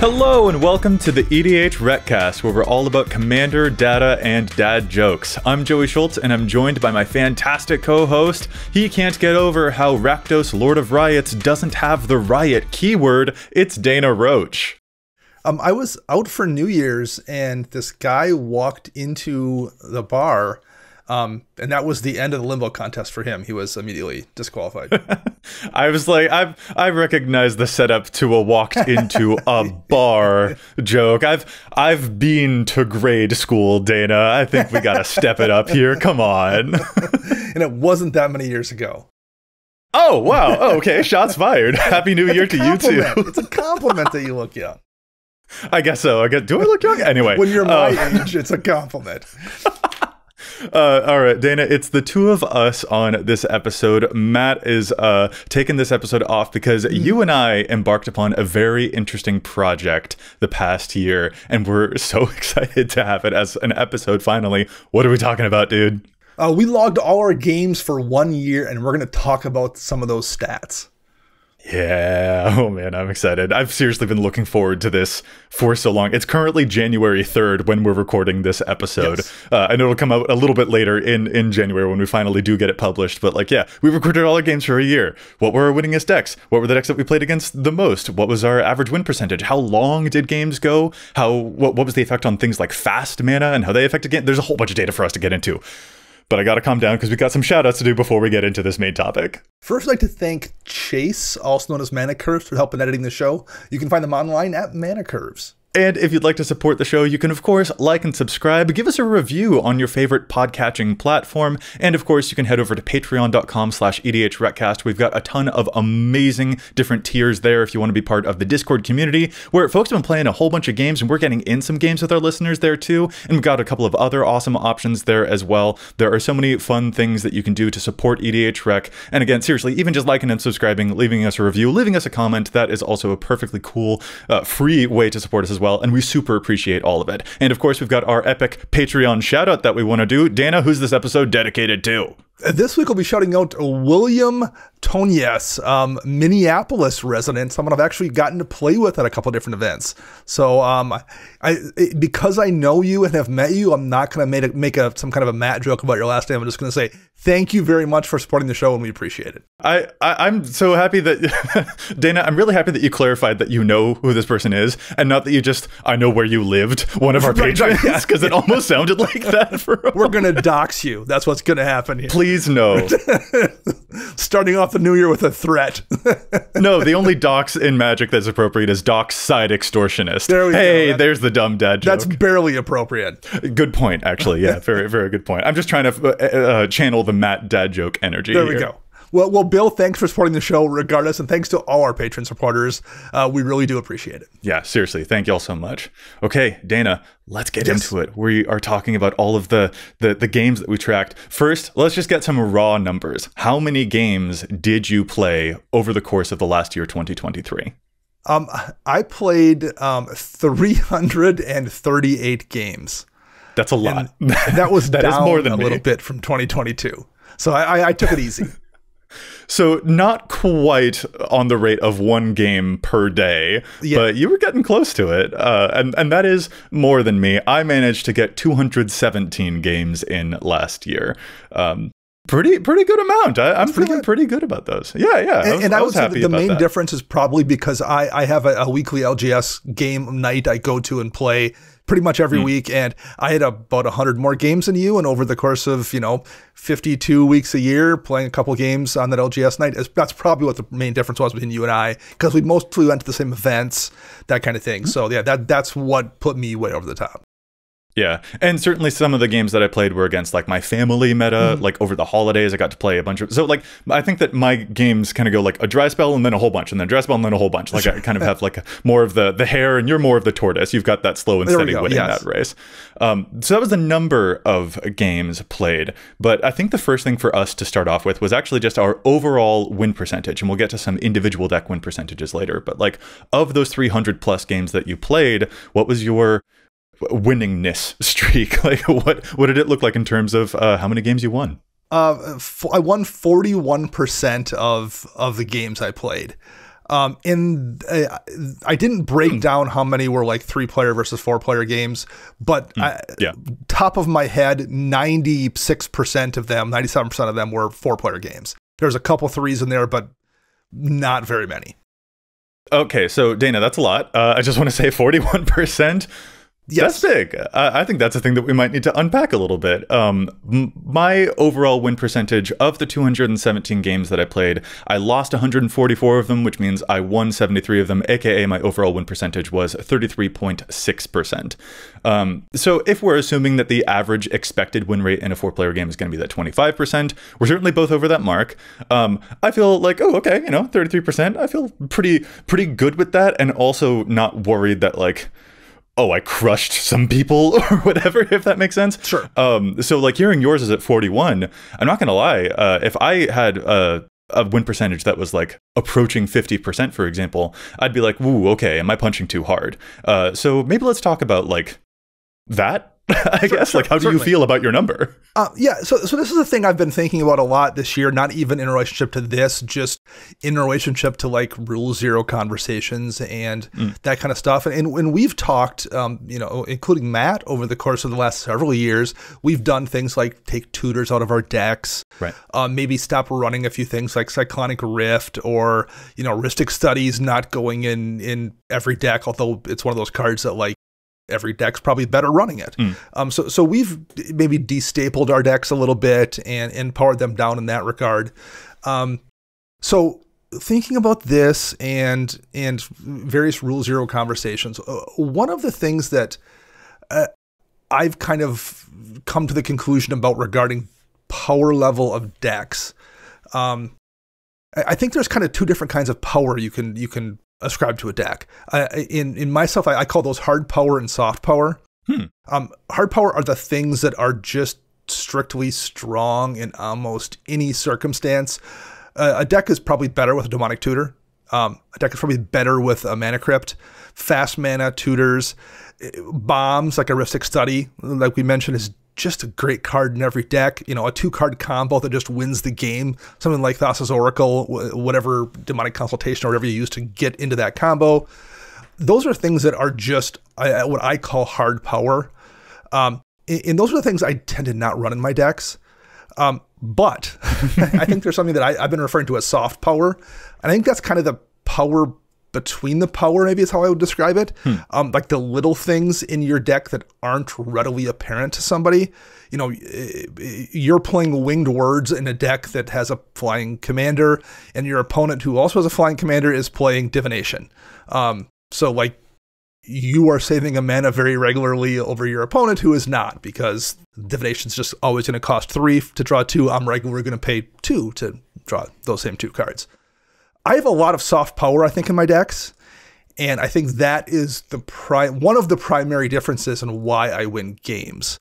Hello and welcome to the EDHRECast, where we're all about commander, data, and dad jokes. I'm Joey Schultz, and I'm joined by my fantastic co-host. He can't get over how Rakdos, Lord of Riots, doesn't have the riot keyword. It's Dana Roach. Um, I was out for New Year's, and this guy walked into the bar um, and that was the end of the limbo contest for him. He was immediately disqualified. I was like, I've I recognize the setup to a walked into a bar joke. I've I've been to grade school, Dana. I think we gotta step it up here. Come on. and it wasn't that many years ago. Oh wow. Oh, okay. Shots fired. Happy New Year to you too. it's a compliment that you look young. I guess so. I guess. Do I look young? Anyway, when you're my uh, age, it's a compliment. Uh, all right, Dana, it's the two of us on this episode. Matt is uh, taking this episode off because mm. you and I embarked upon a very interesting project the past year, and we're so excited to have it as an episode finally. What are we talking about, dude? Uh, we logged all our games for one year, and we're going to talk about some of those stats. Yeah. Oh man, I'm excited. I've seriously been looking forward to this for so long. It's currently January 3rd when we're recording this episode. Yes. Uh, and it'll come out a little bit later in, in January when we finally do get it published. But like, yeah, we recorded all our games for a year. What were our winningest decks? What were the decks that we played against the most? What was our average win percentage? How long did games go? How what, what was the effect on things like fast mana and how they affected game? There's a whole bunch of data for us to get into but I got to calm down because we got some shout outs to do before we get into this main topic. First, I'd like to thank Chase, also known as Mana Curves, for helping editing the show. You can find them online at Mana Curves. And if you'd like to support the show, you can, of course, like and subscribe, give us a review on your favorite podcatching platform, and of course, you can head over to patreon.com slash edhrecast. We've got a ton of amazing different tiers there if you want to be part of the Discord community, where folks have been playing a whole bunch of games, and we're getting in some games with our listeners there too, and we've got a couple of other awesome options there as well. There are so many fun things that you can do to support EDH Rec, and again, seriously, even just liking and subscribing, leaving us a review, leaving us a comment, that is also a perfectly cool, uh, free way to support us as well, and we super appreciate all of it. And of course, we've got our epic Patreon shout out that we want to do. Dana, who's this episode dedicated to? This week we'll be shouting out William Tonyas, um, Minneapolis resident, someone I've actually gotten to play with at a couple different events. So, um, I because I know you and have met you, I'm not going to make a, make a some kind of a Matt joke about your last name. I'm just going to say thank you very much for supporting the show, and we appreciate it. I, I am so happy that Dana. I'm really happy that you clarified that you know who this person is, and not that you just I know where you lived. One of our patrons, because it almost sounded like that. For We're going to dox you. That's what's going to happen here. Please no. Starting off the new year with a threat. no, the only dox in Magic that's appropriate is Dockside Extortionist. There hey, go. there's the dumb dad joke. That's barely appropriate. Good point, actually. Yeah, very, very good point. I'm just trying to uh, uh, channel the Matt dad joke energy. There here. we go. Well, well, Bill, thanks for supporting the show regardless, and thanks to all our patron supporters. Uh, we really do appreciate it. Yeah, seriously, thank you all so much. Okay, Dana, let's get yes. into it. We are talking about all of the, the the games that we tracked. First, let's just get some raw numbers. How many games did you play over the course of the last year, 2023? Um, I played um, 338 games. That's a lot. And that was that down more than a me. little bit from 2022. So I, I, I took it easy. So not quite on the rate of one game per day, yeah. but you were getting close to it, uh, and and that is more than me. I managed to get 217 games in last year. Um, pretty pretty good amount. I, am feeling good. pretty good about those. Yeah, yeah. And I was, and I, I was happy. The, the main that. difference is probably because I I have a, a weekly LGS game night I go to and play pretty much every mm. week. And I had about 100 more games than you. And over the course of, you know, 52 weeks a year, playing a couple games on that LGS night, that's probably what the main difference was between you and I, because we mostly went to the same events, that kind of thing. Mm. So, yeah, that that's what put me way over the top. Yeah, and certainly some of the games that I played were against like my family meta. Mm. Like over the holidays, I got to play a bunch of. So like I think that my games kind of go like a dry spell and then a whole bunch, and then a dry spell and then a whole bunch. Like I kind of have like a, more of the the hare, and you're more of the tortoise. You've got that slow and steady winning yes. that race. Um, so that was the number of games played. But I think the first thing for us to start off with was actually just our overall win percentage, and we'll get to some individual deck win percentages later. But like of those 300 plus games that you played, what was your winningness streak? Like, what what did it look like in terms of uh, how many games you won? Uh, I won forty one percent of of the games I played. Um, and uh, I didn't break mm. down how many were like three player versus four player games, but mm. I, yeah. top of my head, 96% of them, 97% of them were four player games. There's a couple threes in there, but not very many. Okay, so Dana, that's a lot. Uh, I just want to say 41%. Yes. That's big. I, I think that's a thing that we might need to unpack a little bit. Um, m- my overall win percentage of the 217 games that I played, I lost 144 of them, which means I won 73 of them, aka my overall win percentage was 33.6%. Um, so if we're assuming that the average expected win rate in a four player game is going to be that 25%, we're certainly both over that mark. Um, I feel like, oh, okay, you know, 33%. I feel pretty, pretty good with that, and also not worried that, like, oh, I crushed some people or whatever, if that makes sense. Sure. Um, so like hearing yours is at 41. I'm not gonna lie. Uh, if I had a, a win percentage that was like approaching 50%, for example, I'd be like, "Ooh, okay, am I punching too hard?" Uh, so maybe let's talk about like that I sure, guess. Sure, like, how do certainly. you feel about your number? Uh, yeah. So, so this is a thing I've been thinking about a lot this year. Not even in relationship to this, just in relationship to like rule zero conversations and mm. that kind of stuff. And when we've talked, um, you know, including Matt over the course of the last several years, we've done things like take tutors out of our decks, right? Uh, maybe stop running a few things like Cyclonic Rift or you know, Rhystic Studies not going in in every deck. Although it's one of those cards that like every deck's probably better running it. Mm. Um, so so we've maybe destapled our decks a little bit and and powered them down in that regard. Um, so thinking about this and and various rule zero conversations, uh, one of the things that uh, I've kind of come to the conclusion about regarding power level of decks. Um, I think there's kind of two different kinds of power you can you can ascribe to a deck. Uh, in in myself, I, I, call those hard power and soft power. Hmm. Um, hard power are the things that are just strictly strong in almost any circumstance. Uh, a deck is probably better with a demonic tutor. Um, a deck is probably better with a mana crypt, fast mana tutors, bombs like a Rhystic Study, like we mentioned, is just a great card in every deck. You know, a two card combo that just wins the game. Something like Thassa's Oracle, whatever demonic consultation or whatever you use to get into that combo. Those are things that are just what I call hard power. Um, and those are the things I tend to not run in my decks. Um, but I think there's something that I, have been referring to as soft power. And I think that's kind of the power between the power, maybe is how I would describe it. Hmm. Um, like the little things in your deck that aren't readily apparent to somebody. You know, you're playing winged words in a deck that has a flying commander, and your opponent, who also has a flying commander, is playing divination. Um, so, like, you are saving a mana very regularly over your opponent who is not, because divination's just always going to cost three to draw two. I'm regularly going to pay two to draw those same two cards. I have a lot of soft power, I think, in my decks. And I think that is the pri- one of the primary differences in why I win games.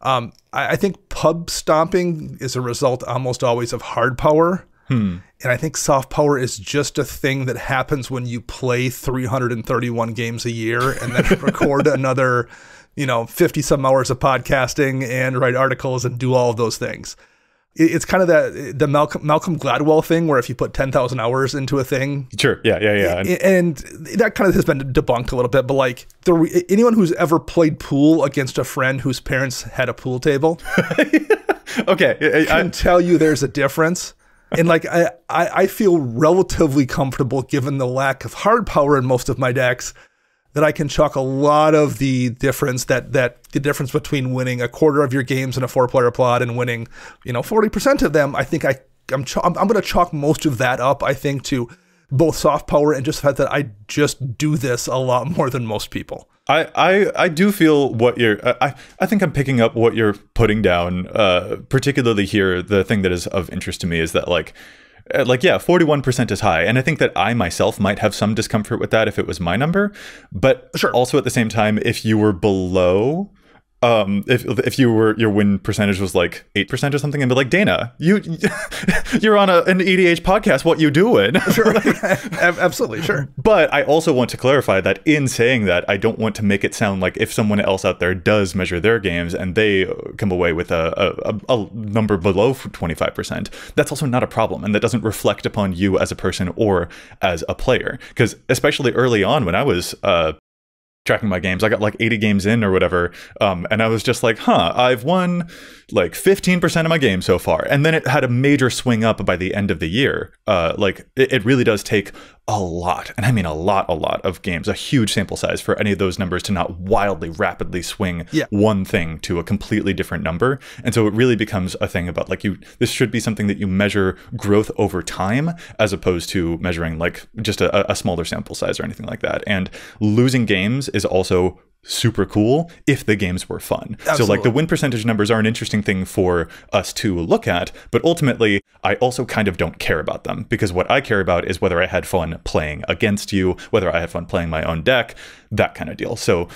Um, I, I, think pub stomping is a result almost always of hard power. Hmm. And I think soft power is just a thing that happens when you play 331 games a year and then record another, you know, 50 some hours of podcasting and write articles and do all of those things it's kind of that the Malcolm, Malcolm Gladwell thing where if you put 10,000 hours into a thing. Sure. Yeah. Yeah. Yeah. And, and that kind of has been debunked a little bit, but like the, anyone who's ever played pool against a friend whose parents had a pool table. okay. I, can tell you there's a difference. And like, I, I, I feel relatively comfortable given the lack of hard power in most of my decks that I can chalk a lot of the difference that that the difference between winning a quarter of your games in a four player plot and winning, you know, 40% of them, I think I I'm I'm, I'm going to chalk most of that up I think to both soft power and just the fact that I just do this a lot more than most people. I, I, I do feel what you're I, I think I'm picking up what you're putting down uh, particularly here the thing that is of interest to me is that like Uh, like yeah 41% is high and i think that i myself might have some discomfort with that if it was my number but sure. also at the same time if you were below um, if if you were your win percentage was like eight percent or something, and be like, Dana, you you're on a, an EDH podcast. What you doing? Sure, absolutely, sure. But I also want to clarify that in saying that, I don't want to make it sound like if someone else out there does measure their games and they come away with a a, a number below twenty five percent, that's also not a problem, and that doesn't reflect upon you as a person or as a player. Because especially early on, when I was uh, tracking my games. I got like 80 games in or whatever. Um, and I was just like, huh, I've won like 15% of my game so far. And then it had a major swing up by the end of the year. Uh, like it, it really does take a lot, and I mean a lot, a lot of games, a huge sample size for any of those numbers to not wildly, rapidly swing yeah. one thing to a completely different number. And so it really becomes a thing about like you, this should be something that you measure growth over time as opposed to measuring like just a, a smaller sample size or anything like that. And losing games is also super cool if the games were fun. Absolutely. So like the win percentage numbers are an interesting thing for us to look at, but ultimately I also kind of don't care about them because what I care about is whether I had fun playing against you, whether I had fun playing my own deck, that kind of deal. So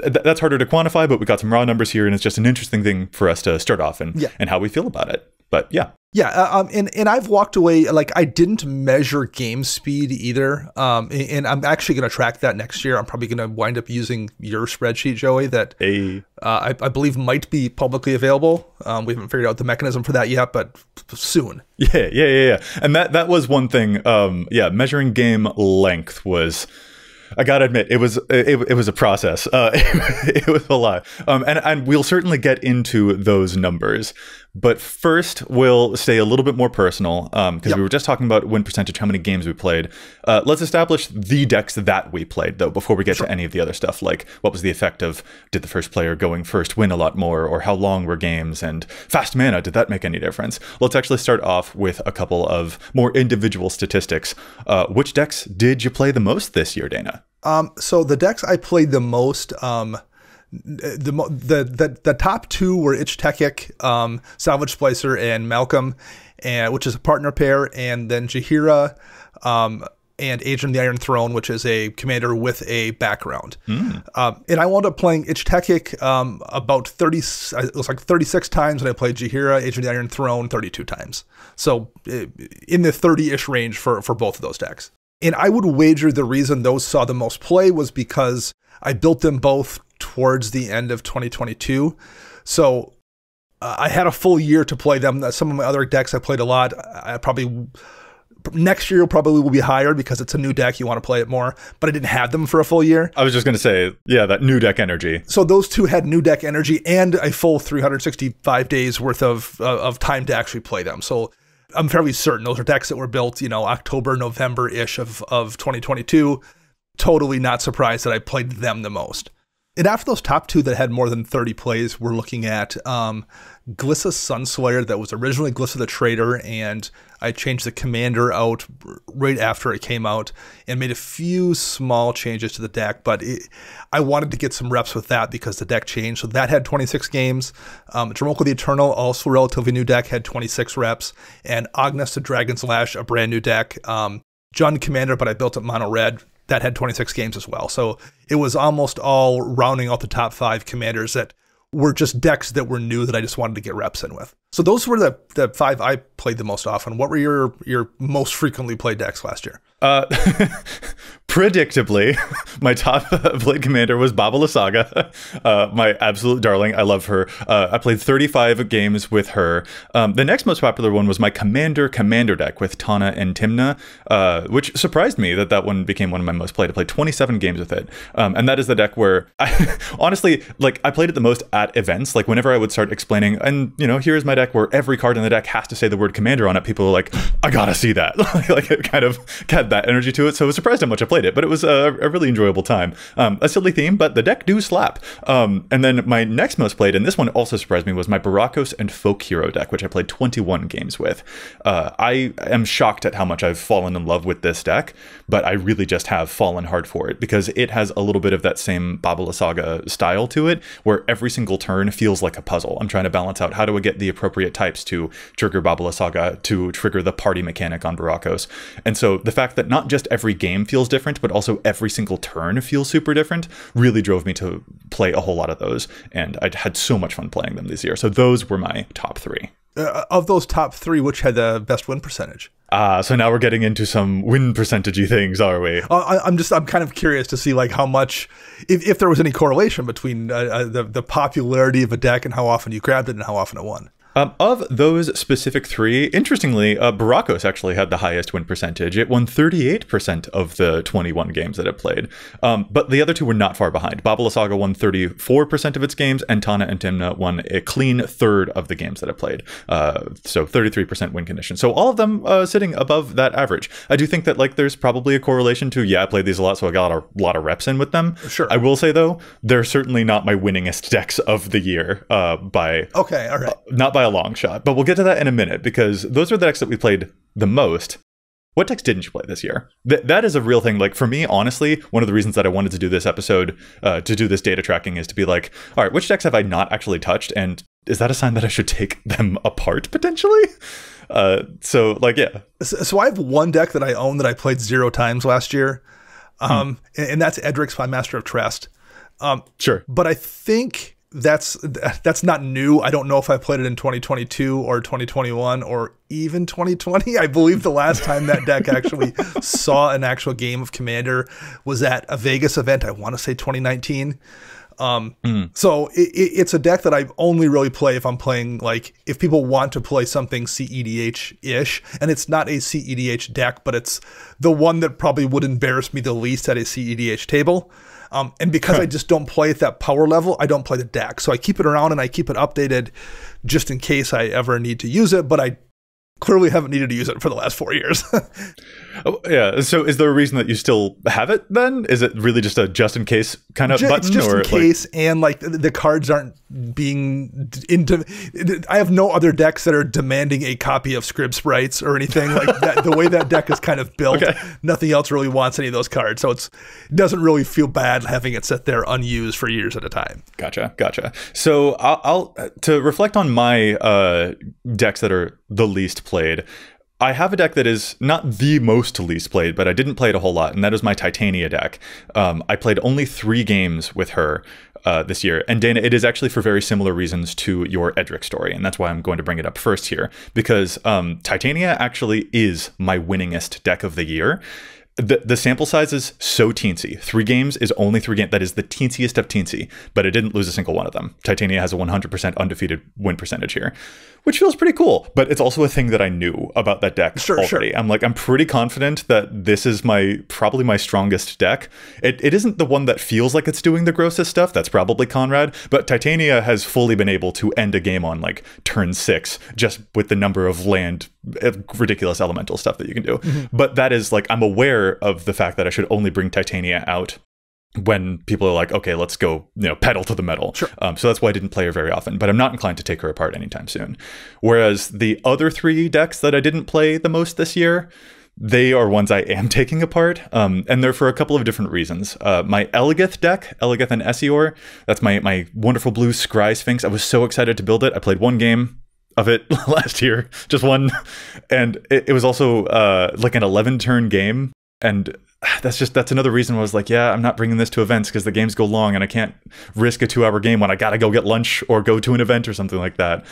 th- that's harder to quantify, but we got some raw numbers here and it's just an interesting thing for us to start off and yeah. and how we feel about it. But yeah. Yeah, uh, um, and and I've walked away like I didn't measure game speed either, um, and I'm actually going to track that next year. I'm probably going to wind up using your spreadsheet, Joey, that hey. uh, I, I, believe might be publicly available. Um, we haven't figured out the mechanism for that yet, but soon. Yeah, yeah, yeah, yeah. And that that was one thing. Um, yeah, measuring game length was I gotta admit, it was it, it was a process. Uh, it, it, was a lot, um, and and we'll certainly get into those numbers. But first, we'll stay a little bit more personal because um, yep. we were just talking about win percentage, how many games we played. Uh, let's establish the decks that we played, though, before we get sure. to any of the other stuff, like what was the effect of did the first player going first win a lot more, or how long were games, and fast mana, did that make any difference? Let's actually start off with a couple of more individual statistics. Uh, which decks did you play the most this year, Dana? Um, so the decks I played the most, um, the, the the the top two were Ich Tekik, um, Salvage Splicer, and Malcolm, and which is a partner pair, and then Jaheira, um, and Agent of the Iron Throne, which is a commander with a background. Mm. Um, and I wound up playing Ich Tekik um, about 30, it was like 36 times, and I played Jaheira, Agent of the Iron Throne 32 times. So in the 30 ish range for, for both of those decks. And I would wager the reason those saw the most play was because I built them both towards the end of 2022. So uh, I had a full year to play them. Some of my other decks I played a lot. I probably next year probably will be higher because it's a new deck. You want to play it more, but I didn't have them for a full year. I was just going to say, yeah, that new deck energy. So those two had new deck energy and a full 365 days worth of uh, of time to actually play them. So I'm fairly certain those are decks that were built, you know, October, November ish of, of 2022. Totally not surprised that I played them the most. And after those top two that had more than 30 plays, we're looking at um, Glissa Sunslayer that was originally Glissa the Traitor, and I changed the commander out right after it came out and made a few small changes to the deck. But it, I wanted to get some reps with that because the deck changed. So that had 26 games. Um, the Eternal, also relatively new deck, had 26 reps. And Agnes the Dragon's Lash, a brand new deck. Um, Jund Commander, but I built it mono red, that had 26 games as well. So it was almost all rounding out the top five commanders that were just decks that were new that I just wanted to get reps in with. So those were the, the five I played the most often. What were your your most frequently played decks last year? Uh, predictably, my top Blade Commander was Baba Lysaga, uh, my absolute darling. I love her. Uh, I played 35 games with her. Um, the next most popular one was my Commander Commander deck with Tana and Tymna, uh, which surprised me that that one became one of my most played. I played 27 games with it, um, and that is the deck where, I, honestly, like I played it the most at events. Like whenever I would start explaining, and you know, here's my deck where every card in the deck has to say the word Commander on it. People are like, I gotta see that. like it kind of had that energy to it. So I was surprised how much I played it, but it was a, a really enjoyable time. Um, a silly theme, but the deck do slap. Um, and then my next most played, and this one also surprised me, was my Barakos and Folk Hero deck, which I played 21 games with. Uh, I am shocked at how much I've fallen in love with this deck, but I really just have fallen hard for it because it has a little bit of that same Baba Lysaga style to it, where every single turn feels like a puzzle. I'm trying to balance out how do I get the appropriate types to trigger Baba Lysaga to trigger the party mechanic on Barakos. And so the fact that not just every game feels different, different, but also every single turn feels super different, really drove me to play a whole lot of those. And I had so much fun playing them this year. So those were my top three. Uh, of those top three, which had the best win percentage? Ah, uh, so now we're getting into some win percentagey things, are we? Uh, I, am just I'm kind of curious to see like how much, if, if there was any correlation between uh, uh, the the popularity of a deck and how often you grabbed it and how often it won. Um, of those specific three, interestingly, uh, Barakos actually had the highest win percentage. It won 38% of the 21 games that it played. Um, but the other two were not far behind. Baba Lysaga won 34% of its games, and Tana and Tymna won a clean third of the games that it played. Uh, so 33% win condition. So all of them uh, sitting above that average. I do think that like there's probably a correlation to, yeah, I played these a lot, so I got a lot of reps in with them. Sure. I will say, though, they're certainly not my winningest decks of the year uh, by... Okay, all right. Not by by a long shot, but we'll get to that in a minute because those are the decks that we played the most. What decks didn't you play this year? Th- that is a real thing. Like for me, honestly, one of the reasons that I wanted to do this episode, uh, to do this data tracking, is to be like, all right, which decks have I not actually touched, and is that a sign that I should take them apart potentially? Uh, so like, yeah. So, I have one deck that I own that I played zero times last year, um, hmm. and, that's Edric Spymaster of Trest. Um, sure, but I think that's that's not new. I don't know if I played it in 2022 or 2021 or even 2020. I believe the last time that deck actually saw an actual game of Commander was at a Vegas event. I want to say 2019. Um, mm. So it, it's a deck that I only really play if I'm playing like if people want to play something CEDH ish, and it's not a CEDH deck, but it's the one that probably would embarrass me the least at a CEDH table. Um, and because I just don't play at that power level, I don't play the deck. So I keep it around and I keep it updated just in case I ever need to use it. But I clearly haven't needed to use it for the last four years. oh, yeah. So is there a reason that you still have it then? Is it really just a just in case kind of just, button? Just in case, like... and like the cards aren't being into. I have no other decks that are demanding a copy of Scryb Sprites or anything like that. the way that deck is kind of built, okay. nothing else really wants any of those cards. So it's it doesn't really feel bad having it sit there unused for years at a time. Gotcha, gotcha. So I'll, I'll to reflect on my uh, decks that are the least played. I have a deck that is not the most least played, but I didn't play it a whole lot, and that is my Titania deck. Um, I played only three games with her uh, this year. And Dana, it is actually for very similar reasons to your Edric story, and that's why I'm going to bring it up first here, because um, Titania actually is my winningest deck of the year the, the sample size is so teensy. Three games is only three games. That is the teensiest of teensy, but it didn't lose a single one of them. Titania has a 100% undefeated win percentage here, which feels pretty cool. But it's also a thing that I knew about that deck sure, already. Sure. I'm like, I'm pretty confident that this is my probably my strongest deck. It, it isn't the one that feels like it's doing the grossest stuff. That's probably Conrad. But Titania has fully been able to end a game on like turn six just with the number of land ridiculous elemental stuff that you can do. Mm-hmm. But that is like I'm aware of the fact that I should only bring Titania out when people are like, okay, let's go, you know, pedal to the metal. Sure. Um, so that's why I didn't play her very often, but I'm not inclined to take her apart anytime soon. Whereas the other three decks that I didn't play the most this year, they are ones I am taking apart, um, and they're for a couple of different reasons. Uh, my Eligeth deck, Eligeth and Esior, that's my my wonderful blue Scry Sphinx. I was so excited to build it. I played one game, of it last year, just one, and it, it was also uh, like an 11 turn game, and that's just that's another reason I was like, yeah, I'm not bringing this to events because the games go long and I can't risk a two hour game when I gotta go get lunch or go to an event or something like that.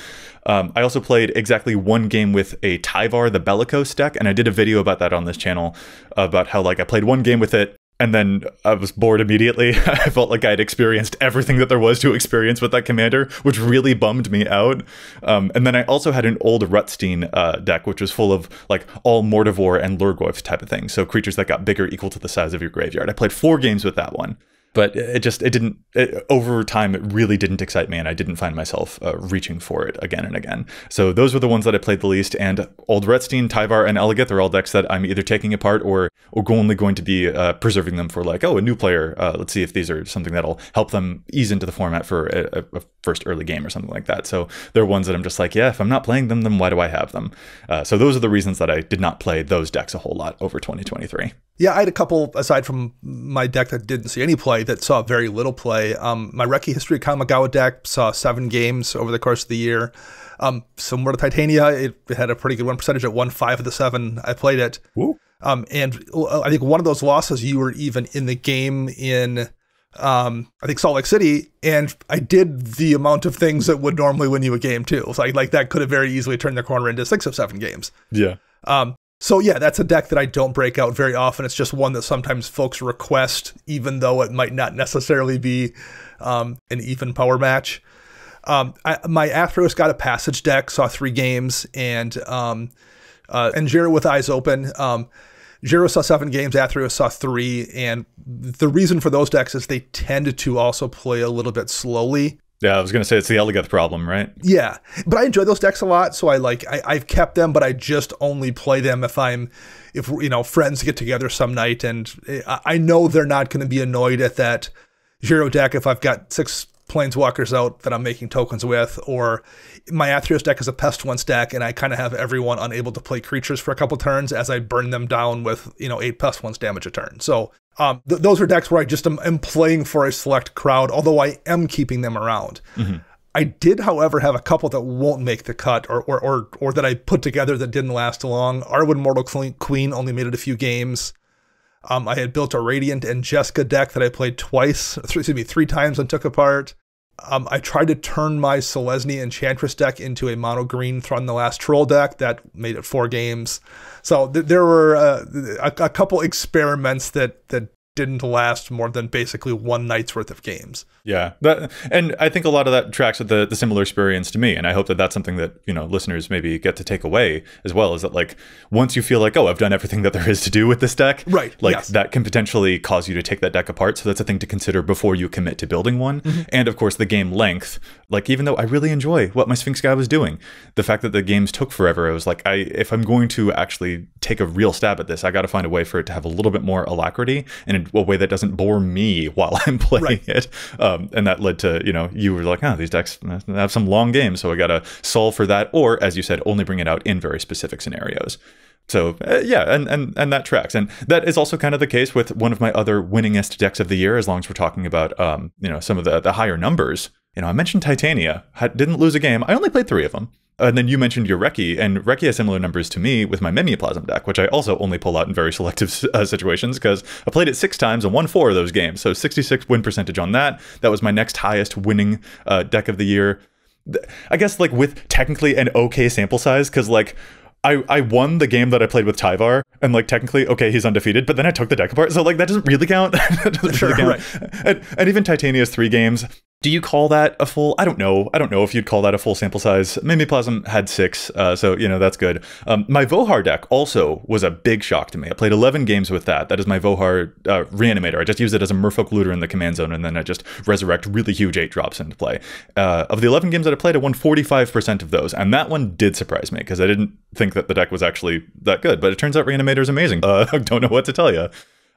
Um, I also played exactly one game with a Tyvar, the Bellicose deck, and I did a video about that on this channel about how like I played one game with it and then I was bored immediately. I felt like I'd experienced everything that there was to experience with that commander, which really bummed me out. Um, and then I also had an old Rutstein uh, deck, which was full of like all Mortivore and Lhurgoyf type of things. So creatures that got bigger equal to the size of your graveyard. I played four games with that one but it just it didn't it, over time it really didn't excite me and i didn't find myself uh, reaching for it again and again. So those were the ones that i played the least and old Rutstein, tyvar and eligeth are all decks that i'm either taking apart or or only going to be uh, preserving them for like oh a new player uh, let's see if these are something that'll help them ease into the format for a, a, first early game or something like that. So they're ones that i'm just like yeah if i'm not playing them then why do i have them? Uh, so those are the reasons that i did not play those decks a whole lot over 2023 Yeah, I had a couple aside from my deck that didn't see any play that saw very little play. Um, my Reki History Kamigawa deck saw seven games over the course of the year. Um, similar to Titania, it, had a pretty good win percentage at one five of the seven I played it. Um, and I think one of those losses, you were even in the game in, um, I think Salt Lake City, and I did the amount of things that would normally win you a game too. So like, like that could have very easily turned the corner into six of seven games. Yeah. Um, so yeah, that's a deck that I don't break out very often. It's just one that sometimes folks request, even though it might not necessarily be um, an even power match. Um, I, my Athreos God of Passage deck, saw three games, and um, uh, and Jiro with eyes open. Um, Jiro saw seven games, Athreos saw three, and the reason for those decks is they tend to also play a little bit slowly. Yeah, I was gonna say it's the Eligeth problem, right? Yeah, but I enjoy those decks a lot, so I like I, I've kept them, but I just only play them if I'm, if you know, friends get together some night, and eh, I know they're not going to be annoyed at that zero deck if I've got six planeswalkers out that I'm making tokens with, or my Athreos deck is a Pestilence deck, and I kind of have everyone unable to play creatures for a couple turns as I burn them down with you know eight Pestilence damage a turn. So um, th- those are decks where I just am, am, playing for a select crowd, although I am keeping them around. Mm-hmm. I did, however, have a couple that won't make the cut, or or or, or that I put together that didn't last long. Arwen Mortal Queen only made it a few games. Um, I had built a Radiant and Jessica deck that I played twice, excuse me, three times and took apart. Um, I tried to turn my Selesnya Enchantress deck into a mono green Thrun the Last Troll deck that made it four games. So th- there were uh, a, a, couple experiments that that didn't last more than basically one night's worth of games. Yeah, that, and I think a lot of that tracks with the, the similar experience to me, and I hope that that's something that you know listeners maybe get to take away as well. Is that like once you feel like oh I've done everything that there is to do with this deck, right? Like yes. that can potentially cause you to take that deck apart. So that's a thing to consider before you commit to building one. Mm-hmm. And of course the game length. Like even though I really enjoy what my Sphinx guy was doing, the fact that the games took forever, I was like I if I'm going to actually take a real stab at this, I got to find a way for it to have a little bit more alacrity and a way that doesn't bore me while I'm playing right. it. Um, and that led to you know you were like oh these decks have some long games so i gotta solve for that. Or as you said only bring it out in very specific scenarios. So uh, yeah and, and and that tracks. And that is also kind of the case with one of my other winningest decks of the year as long as we're talking about um, you know some of the, the higher numbers. You know i mentioned titania. I didn't lose a game. I only played three of them and then you mentioned your Reki, and Reki has similar numbers to me with my Mimeoplasm deck, which I also only pull out in very selective uh, situations because I played it six times and won four of those games. So 66 win percentage on that. That was my next highest winning uh, deck of the year. I guess like with technically an okay sample size because like I, I won the game that I played with Tyvar, and like technically, okay, he's undefeated, but then I took the deck apart, so like that doesn't really count. doesn't sure, really count. Right. And, and even Titania's three games, do you call that a full? I don't know. I don't know if you'd call that a full sample size. Mimeoplasm had six, uh, so you know that's good. Um, my Vohar deck also was a big shock to me. I played 11 games with that. That is my Vohar uh, Reanimator. I just use it as a Merfolk Looter in the command zone, and then I just resurrect really huge eight drops into play. Uh, of the 11 games that I played, I won 45% of those, and that one did surprise me because I didn't think that the deck was actually that good. But it turns out Reanimator is amazing. Uh, don't know what to tell you.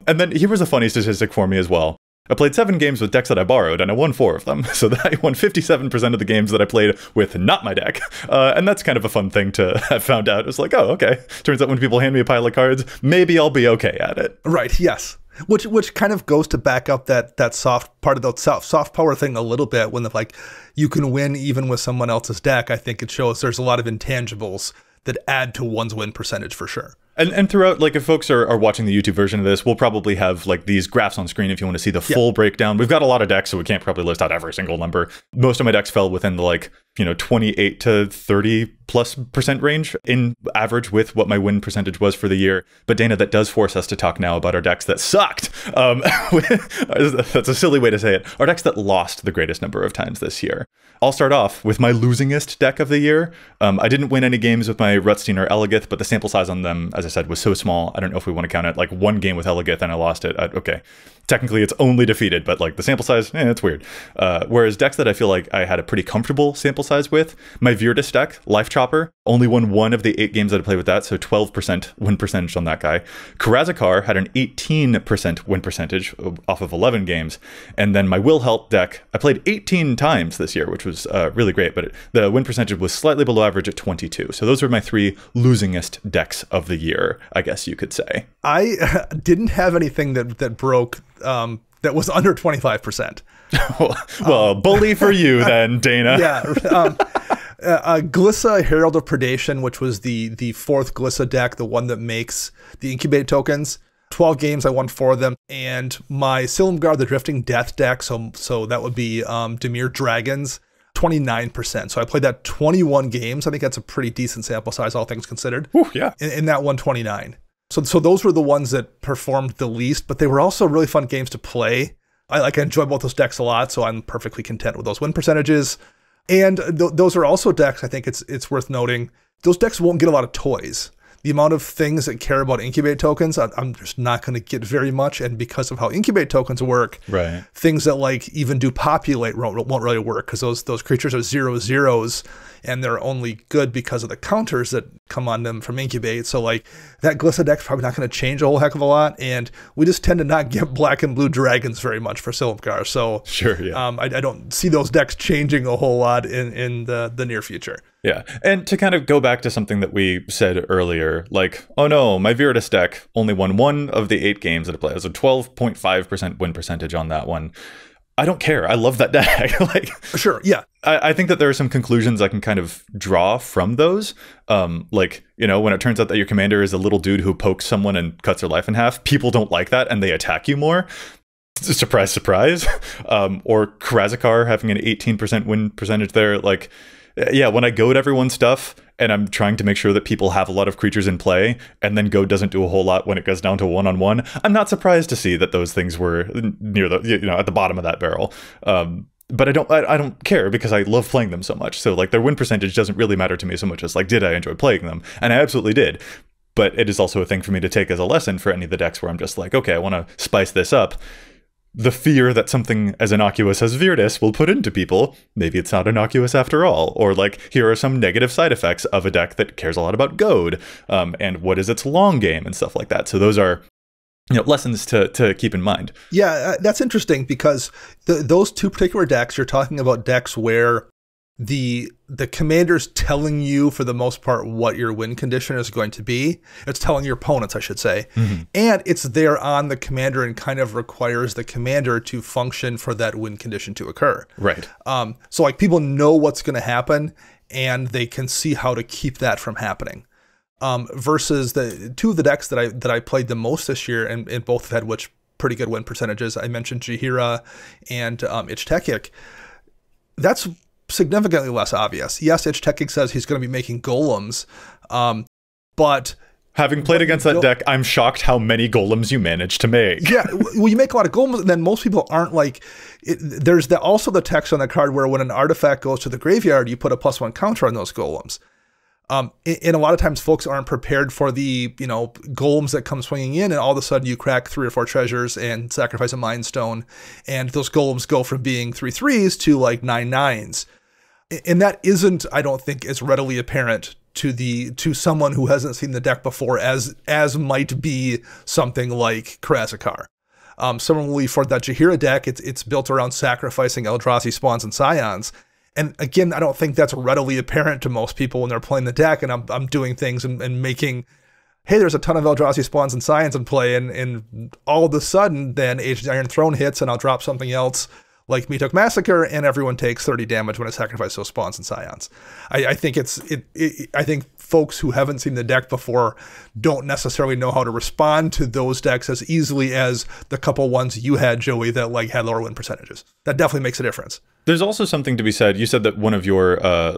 And then here was a funny statistic for me as well. I played seven games with decks that I borrowed, and I won four of them. So I won 57% of the games that I played with not my deck. Uh, and that's kind of a fun thing to have found out. It's like, oh, okay. Turns out when people hand me a pile of cards, maybe I'll be okay at it. Right, yes. Which which kind of goes to back up that that soft part of the soft, soft power thing a little bit when the like you can win even with someone else's deck. I think it shows there's a lot of intangibles that add to one's win percentage for sure. And, and throughout, like if folks are, are watching the YouTube version of this, we'll probably have like these graphs on screen if you want to see the full breakdown. We've got a lot of decks, so we can't probably list out every single number. Most of my decks fell within the like, you know, 28 to 30 plus percent range in average with what my win percentage was for the year. But Dana, that does force us to talk now about our decks that sucked. Um, that's a silly way to say it. Our decks that lost the greatest number of times this year. I'll start off with my losingest deck of the year. Um, I didn't win any games with my Rutstein or Eligeth, but the sample size on them, as I said, was so small. I don't know if we want to count it like one game with Eligeth and I lost it. I, okay. Technically it's only defeated, but like the sample size, eh, it's weird. Uh, whereas decks that I feel like I had a pretty comfortable sample size with, my Virtus deck, Life Chopper, only won one of the eight games that I played with that, so 12% win percentage on that guy. Karazikar had an 18% win percentage off of 11 games, and then my Wilhelt deck, I played 18 times this year, which was uh, really great, but the win percentage was slightly below average at 22. So those were my three losingest decks of the year, I guess you could say. I didn't have anything that that broke um, that was under 25%. well, um, bully for you then, Dana. yeah. Um, uh, uh, Glissa Herald of Predation, which was the the fourth Glissa deck, the one that makes the incubate tokens. 12 games, I won four of them. And my Silumgar, the Drifting Death deck, so so that would be um, Dimir Dragons, 29%. So I played that 21 games. I think that's a pretty decent sample size, all things considered. Ooh, yeah. In, in that 129. So, so those were the ones that performed the least, but they were also really fun games to play. I like I enjoy both those decks a lot, so I'm perfectly content with those win percentages. And th- those are also decks. I think it's it's worth noting those decks won't get a lot of toys the amount of things that care about incubate tokens, I'm just not going to get very much. And because of how incubate tokens work, right. things that like even do populate won't, won't really work because those those creatures are zero zeros and they're only good because of the counters that come on them from incubate. So like that Glissa deck's probably not going to change a whole heck of a lot, and we just tend to not get black and blue dragons very much for Silumgar. So sure, yeah, um, I, I, don't see those decks changing a whole lot in in the the near future. Yeah, and to kind of go back to something that we said earlier, like, oh no, my Virtus deck only won one of the eight games that I played. It was a twelve point five percent win percentage on that one. I don't care. I love that deck. like, sure, yeah. I, I, think that there are some conclusions I can kind of draw from those. Um, like, you know, when it turns out that your commander is a little dude who pokes someone and cuts their life in half, people don't like that and they attack you more. Surprise, surprise. Um, or Karazikar having an 18% win percentage there. Like, yeah, when I goad everyone's stuff and I'm trying to make sure that people have a lot of creatures in play, and then Go doesn't do a whole lot when it goes down to one on one, I'm not surprised to see that those things were near the you know at the bottom of that barrel. Um, but I don't I, I, don't care because I love playing them so much. So like their win percentage doesn't really matter to me so much as like did I enjoy playing them? And I absolutely did. But it is also a thing for me to take as a lesson for any of the decks where I'm just like, okay, I want to spice this up the fear that something as innocuous as Virtus will put into people, maybe it's not innocuous after all. Or like, here are some negative side effects of a deck that cares a lot about goad, um, and what is its long game and stuff like that. So those are you know lessons to to keep in mind. Yeah, uh, that's interesting because the, those two particular decks you're talking about decks where the the commander's telling you for the most part what your win condition is going to be. It's telling your opponents, I should say. Mm-hmm. And it's there on the commander and kind of requires the commander to function for that win condition to occur. Right. Um, so like people know what's going to happen and they can see how to keep that from happening. Um, versus the two of the decks that I that I played the most this year and, and both have had which pretty good win percentages. I mentioned Jaheira and um, Ich-Tekik. That's significantly less obvious. Yes, Ich-Tekik says he's going to be making golems, um, but Having played against that deck, I'm shocked how many golems you managed to make. yeah, well, you make a lot of golems, and then most people aren't like. It, there's the, also the text on the card where when an artifact goes to the graveyard, you put a plus one counter on those golems. Um, and a lot of times, folks aren't prepared for the you know golems that come swinging in, and all of a sudden you crack three or four treasures and sacrifice a mind stone, and those golems go from being three threes to like nine nines and that isn't i don't think as readily apparent to the to someone who hasn't seen the deck before as as might be something like Karazikar. Um, similarly for that Jaheira deck, it's it's built around sacrificing Eldrazi spawns and scions. And again, I don't think that's readily apparent to most people when they're playing the deck and I'm I'm doing things and, and making hey, there's a ton of Eldrazi spawns and scions in play, and, and all of a sudden then Age of Iron Throne hits and I'll drop something else like Meathook Massacre, and everyone takes 30 damage when I sacrifice those spawns and scions. I, I think it's it, it, I think folks who haven't seen the deck before don't necessarily know how to respond to those decks as easily as the couple ones you had, Joey, that like had lower win percentages. That definitely makes a difference. There's also something to be said. You said that one of your uh,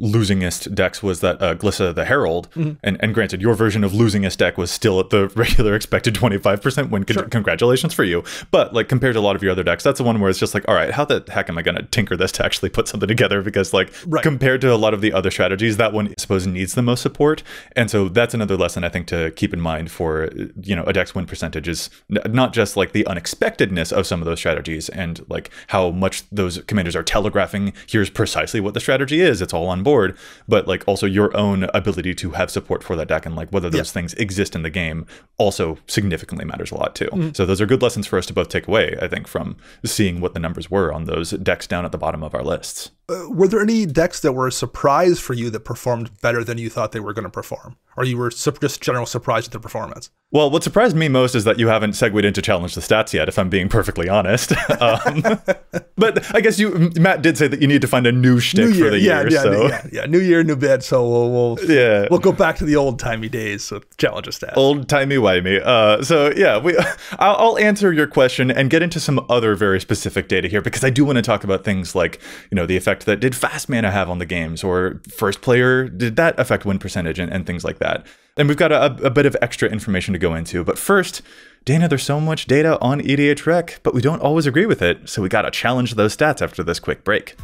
losingest decks was that uh, Glissa the Herald, mm-hmm. and, and granted, your version of losingest deck was still at the regular expected 25% win. Con- sure. Congratulations for you. But like compared to a lot of your other decks, that's the one where it's just like, all right, how the heck am I going to tinker this to actually put something together? Because like right. compared to a lot of the other strategies, that one I suppose needs the most support. And so that's another lesson I think to keep in mind for you know a deck's win percentage is n- not just like the unexpectedness of some of those strategies and like how much those commanders are telegraphing here's precisely what the strategy is. It's all on board. But like also your own ability to have support for that deck and like whether those things exist in the game also significantly matters a lot too. Mm-hmm. so those are good lessons for us to both take away i think from seeing what the numbers were on those decks down at the bottom of our lists uh, were there any decks that were a surprise for you that performed better than you thought they were going to perform or you were just general surprised at the performance well, what surprised me most is that you haven't segued into challenge the stats yet. If I'm being perfectly honest, um, but I guess you, Matt, did say that you need to find a new shtick new year, for the yeah, year. Yeah, so. yeah, yeah, new year, new bit. So we'll, we'll yeah we'll go back to the old timey days with challenge the stats. Old timey wimey. Uh, so yeah, we I'll, I'll answer your question and get into some other very specific data here because I do want to talk about things like you know the effect that did fast mana have on the games or first player did that affect win percentage and, and things like that. And we've got a, a, bit of extra information to go into. But first, Dana, there's so much data on EDHREC, but we don't always agree with it, so we gotta challenge those stats after this quick break.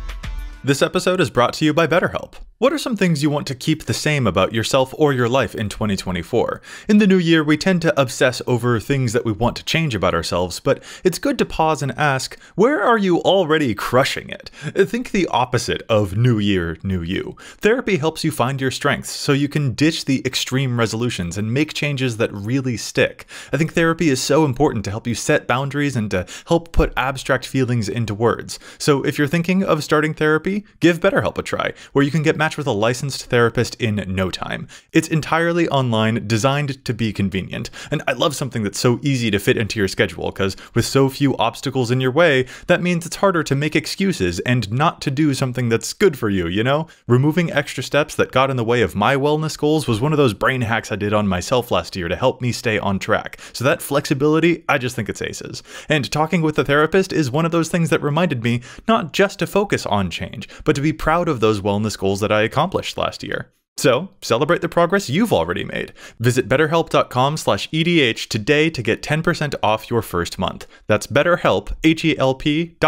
This episode is brought to you by BetterHelp. What are some things you want to keep the same about yourself or your life in 2024? In the new year, we tend to obsess over things that we want to change about ourselves, but it's good to pause and ask, where are you already crushing it? Think the opposite of New Year, New You. Therapy helps you find your strengths so you can ditch the extreme resolutions and make changes that really stick. I think therapy is so important to help you set boundaries and to help put abstract feelings into words. So if you're thinking of starting therapy, give BetterHelp a try, where you can get match with a licensed therapist in no time. It's entirely online, designed to be convenient. And I love something that's so easy to fit into your schedule, because with so few obstacles in your way, that means it's harder to make excuses and not to do something that's good for you, you know? Removing extra steps that got in the way of my wellness goals was one of those brain hacks I did on myself last year to help me stay on track. So that flexibility, I just think it's aces. And talking with a therapist is one of those things that reminded me not just to focus on change, but to be proud of those wellness goals that I I accomplished last year. So, celebrate the progress you've already made. Visit betterhelp.com/edh today to get 10% off your first month. That's betterhelp h e l p.com/edh.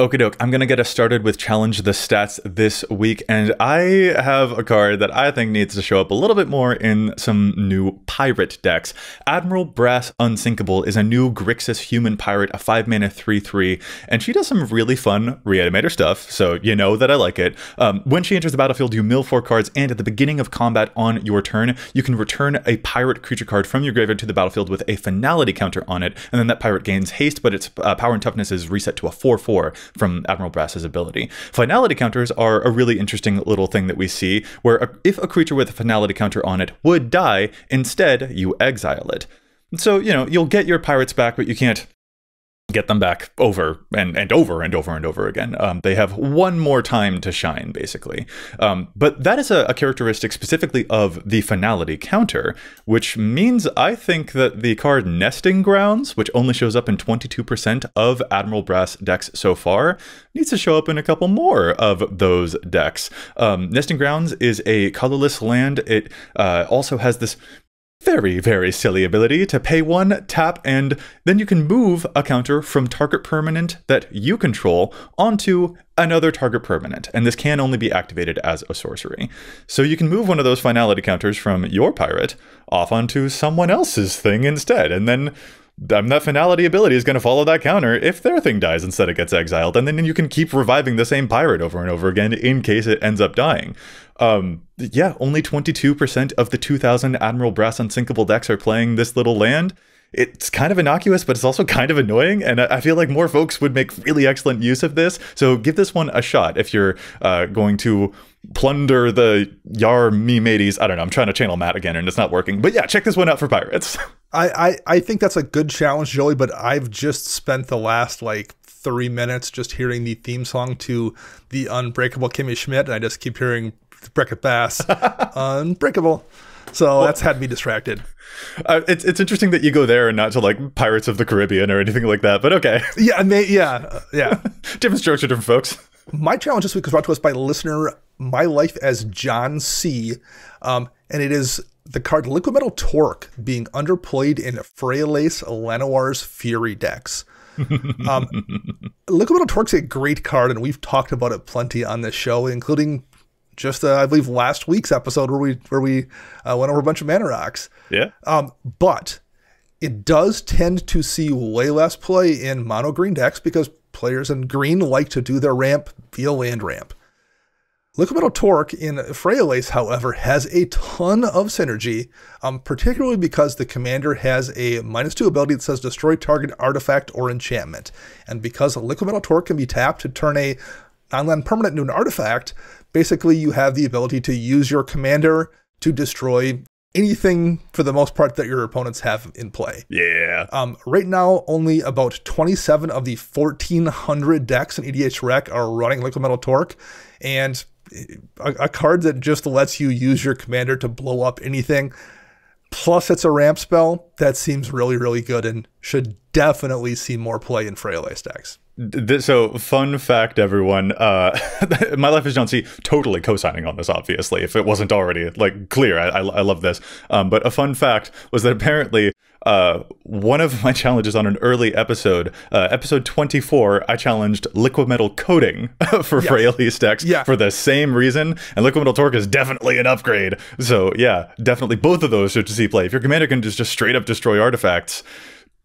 Okie doke, I'm gonna get us started with Challenge the Stats this week, and I have a card that I think needs to show up a little bit more in some new pirate decks. Admiral Brass Unsinkable is a new Grixis human pirate, a 5 mana 3 3, and she does some really fun reanimator stuff, so you know that I like it. Um, when she enters the battlefield, you mill 4 cards, and at the beginning of combat on your turn, you can return a pirate creature card from your graveyard to the battlefield with a finality counter on it, and then that pirate gains haste, but its uh, power and toughness is reset to a 4 4 from Admiral Brass's ability. Finality counters are a really interesting little thing that we see, where if a creature with a finality counter on it would die, instead you exile it. So, you know, you'll get your pirates back, but you can't get them back over and, and over and over and over again. Um, they have one more time to shine, basically. Um, but that is a, a, characteristic specifically of the finality counter, which means I think that the card Nesting Grounds, which only shows up in 22% of Admiral Brass decks so far, needs to show up in a couple more of those decks. Um, Nesting Grounds is a colorless land. It uh, also has this very, very silly ability to pay one, tap, and then you can move a counter from target permanent that you control onto another target permanent, and this can only be activated as a sorcery. So you can move one of those finality counters from your pirate off onto someone else's thing instead, and then that finality ability is going to follow that counter if their thing dies instead it gets exiled, and then you can keep reviving the same pirate over and over again in case it ends up dying. Um, yeah, only 22% of the 2000 Admiral Brass Unsinkable decks are playing this little land. It's kind of innocuous, but it's also kind of annoying, and I feel like more folks would make really excellent use of this. So give this one a shot if you're uh, going to plunder the Yar me mateys. I don't know. I'm trying to channel Matt again, and it's not working. But yeah, check this one out for pirates. I, I, I think that's a good challenge, Joey. But I've just spent the last like three minutes just hearing the theme song to the Unbreakable Kimmy Schmidt, and I just keep hearing Breck Bass, Unbreakable. So well, that's had me distracted. Uh, it's it's interesting that you go there and not to like Pirates of the Caribbean or anything like that. But okay. Yeah, may, yeah, uh, yeah. different strokes for different folks. My challenge this week was brought to us by listener My Life as John C. Um, and it is the card Liquimetal Torque being underplayed in Freyalise Llanowar's Fury decks. um, Liquimetal Torque's a great card, and we've talked about it plenty on this show, including just uh, I believe last week's episode where we where we uh, went over a bunch of mana rocks. Yeah. Um, but it does tend to see way less play in mono green decks because players in green like to do their ramp via land ramp. Liquimetal Torque in Freyalise, however, has a ton of synergy, um, particularly because the commander has a minus two ability that says destroy target artifact or enchantment. And because Liquimetal Torque can be tapped to turn a non land permanent into an artifact, basically you have the ability to use your commander to destroy anything for the most part that your opponents have in play. Yeah. Um, right now, only about 27 of the 1,400 decks in EDHREC are running Liquimetal Torque, and a, a, card that just lets you use your commander to blow up anything. Plus, it's a ramp spell that seems really, really good and should definitely see more play in Freyalise stacks. So, fun fact, everyone. Uh, my life is John C. Totally co-signing on this. Obviously, if it wasn't already like clear, I, I, I love this. Um, but a fun fact was that apparently uh, one of my challenges on an early episode, uh, episode 24, I challenged liquimetal coating for yes. Freyalise decks yeah. for the same reason. And liquimetal torque is definitely an upgrade. So yeah, definitely both of those should see play. If your commander can just, just straight up destroy artifacts,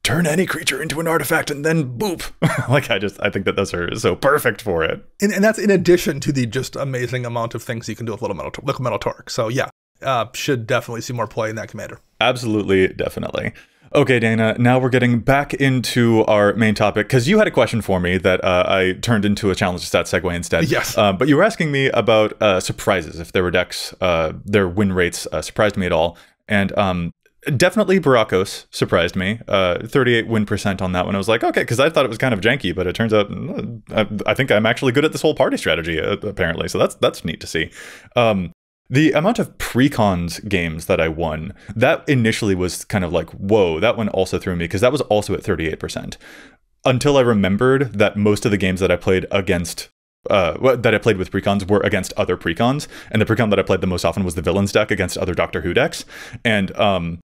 turn any creature into an artifact and then boop. like I just I think that those are so perfect for it. And, and, that's in addition to the just amazing amount of things you can do with little metal liquimetal torque. So yeah, uh, should definitely see more play in that commander. Absolutely, definitely. Okay, Dana, now we're getting back into our main topic because you had a question for me that uh, I turned into a challenge stat segue instead. Yes. Um, but you were asking me about uh, surprises, if there were decks, uh, their win rates uh, surprised me at all. And um, definitely Barakos surprised me. Uh, 38 win percent on that one. I was like, okay, because I thought it was kind of janky, but it turns out mm, I, I, think I'm actually good at this whole party strategy uh, apparently. So that's that's neat to see. Um, the amount of precons games that I won, that initially was kind of like, whoa, that one also threw me because that was also at 38%. Until I remembered that most of the games that I played against uh, that I played with precons were against other precons, and the precon that I played the most often was the villains deck against other Doctor Who decks. And um,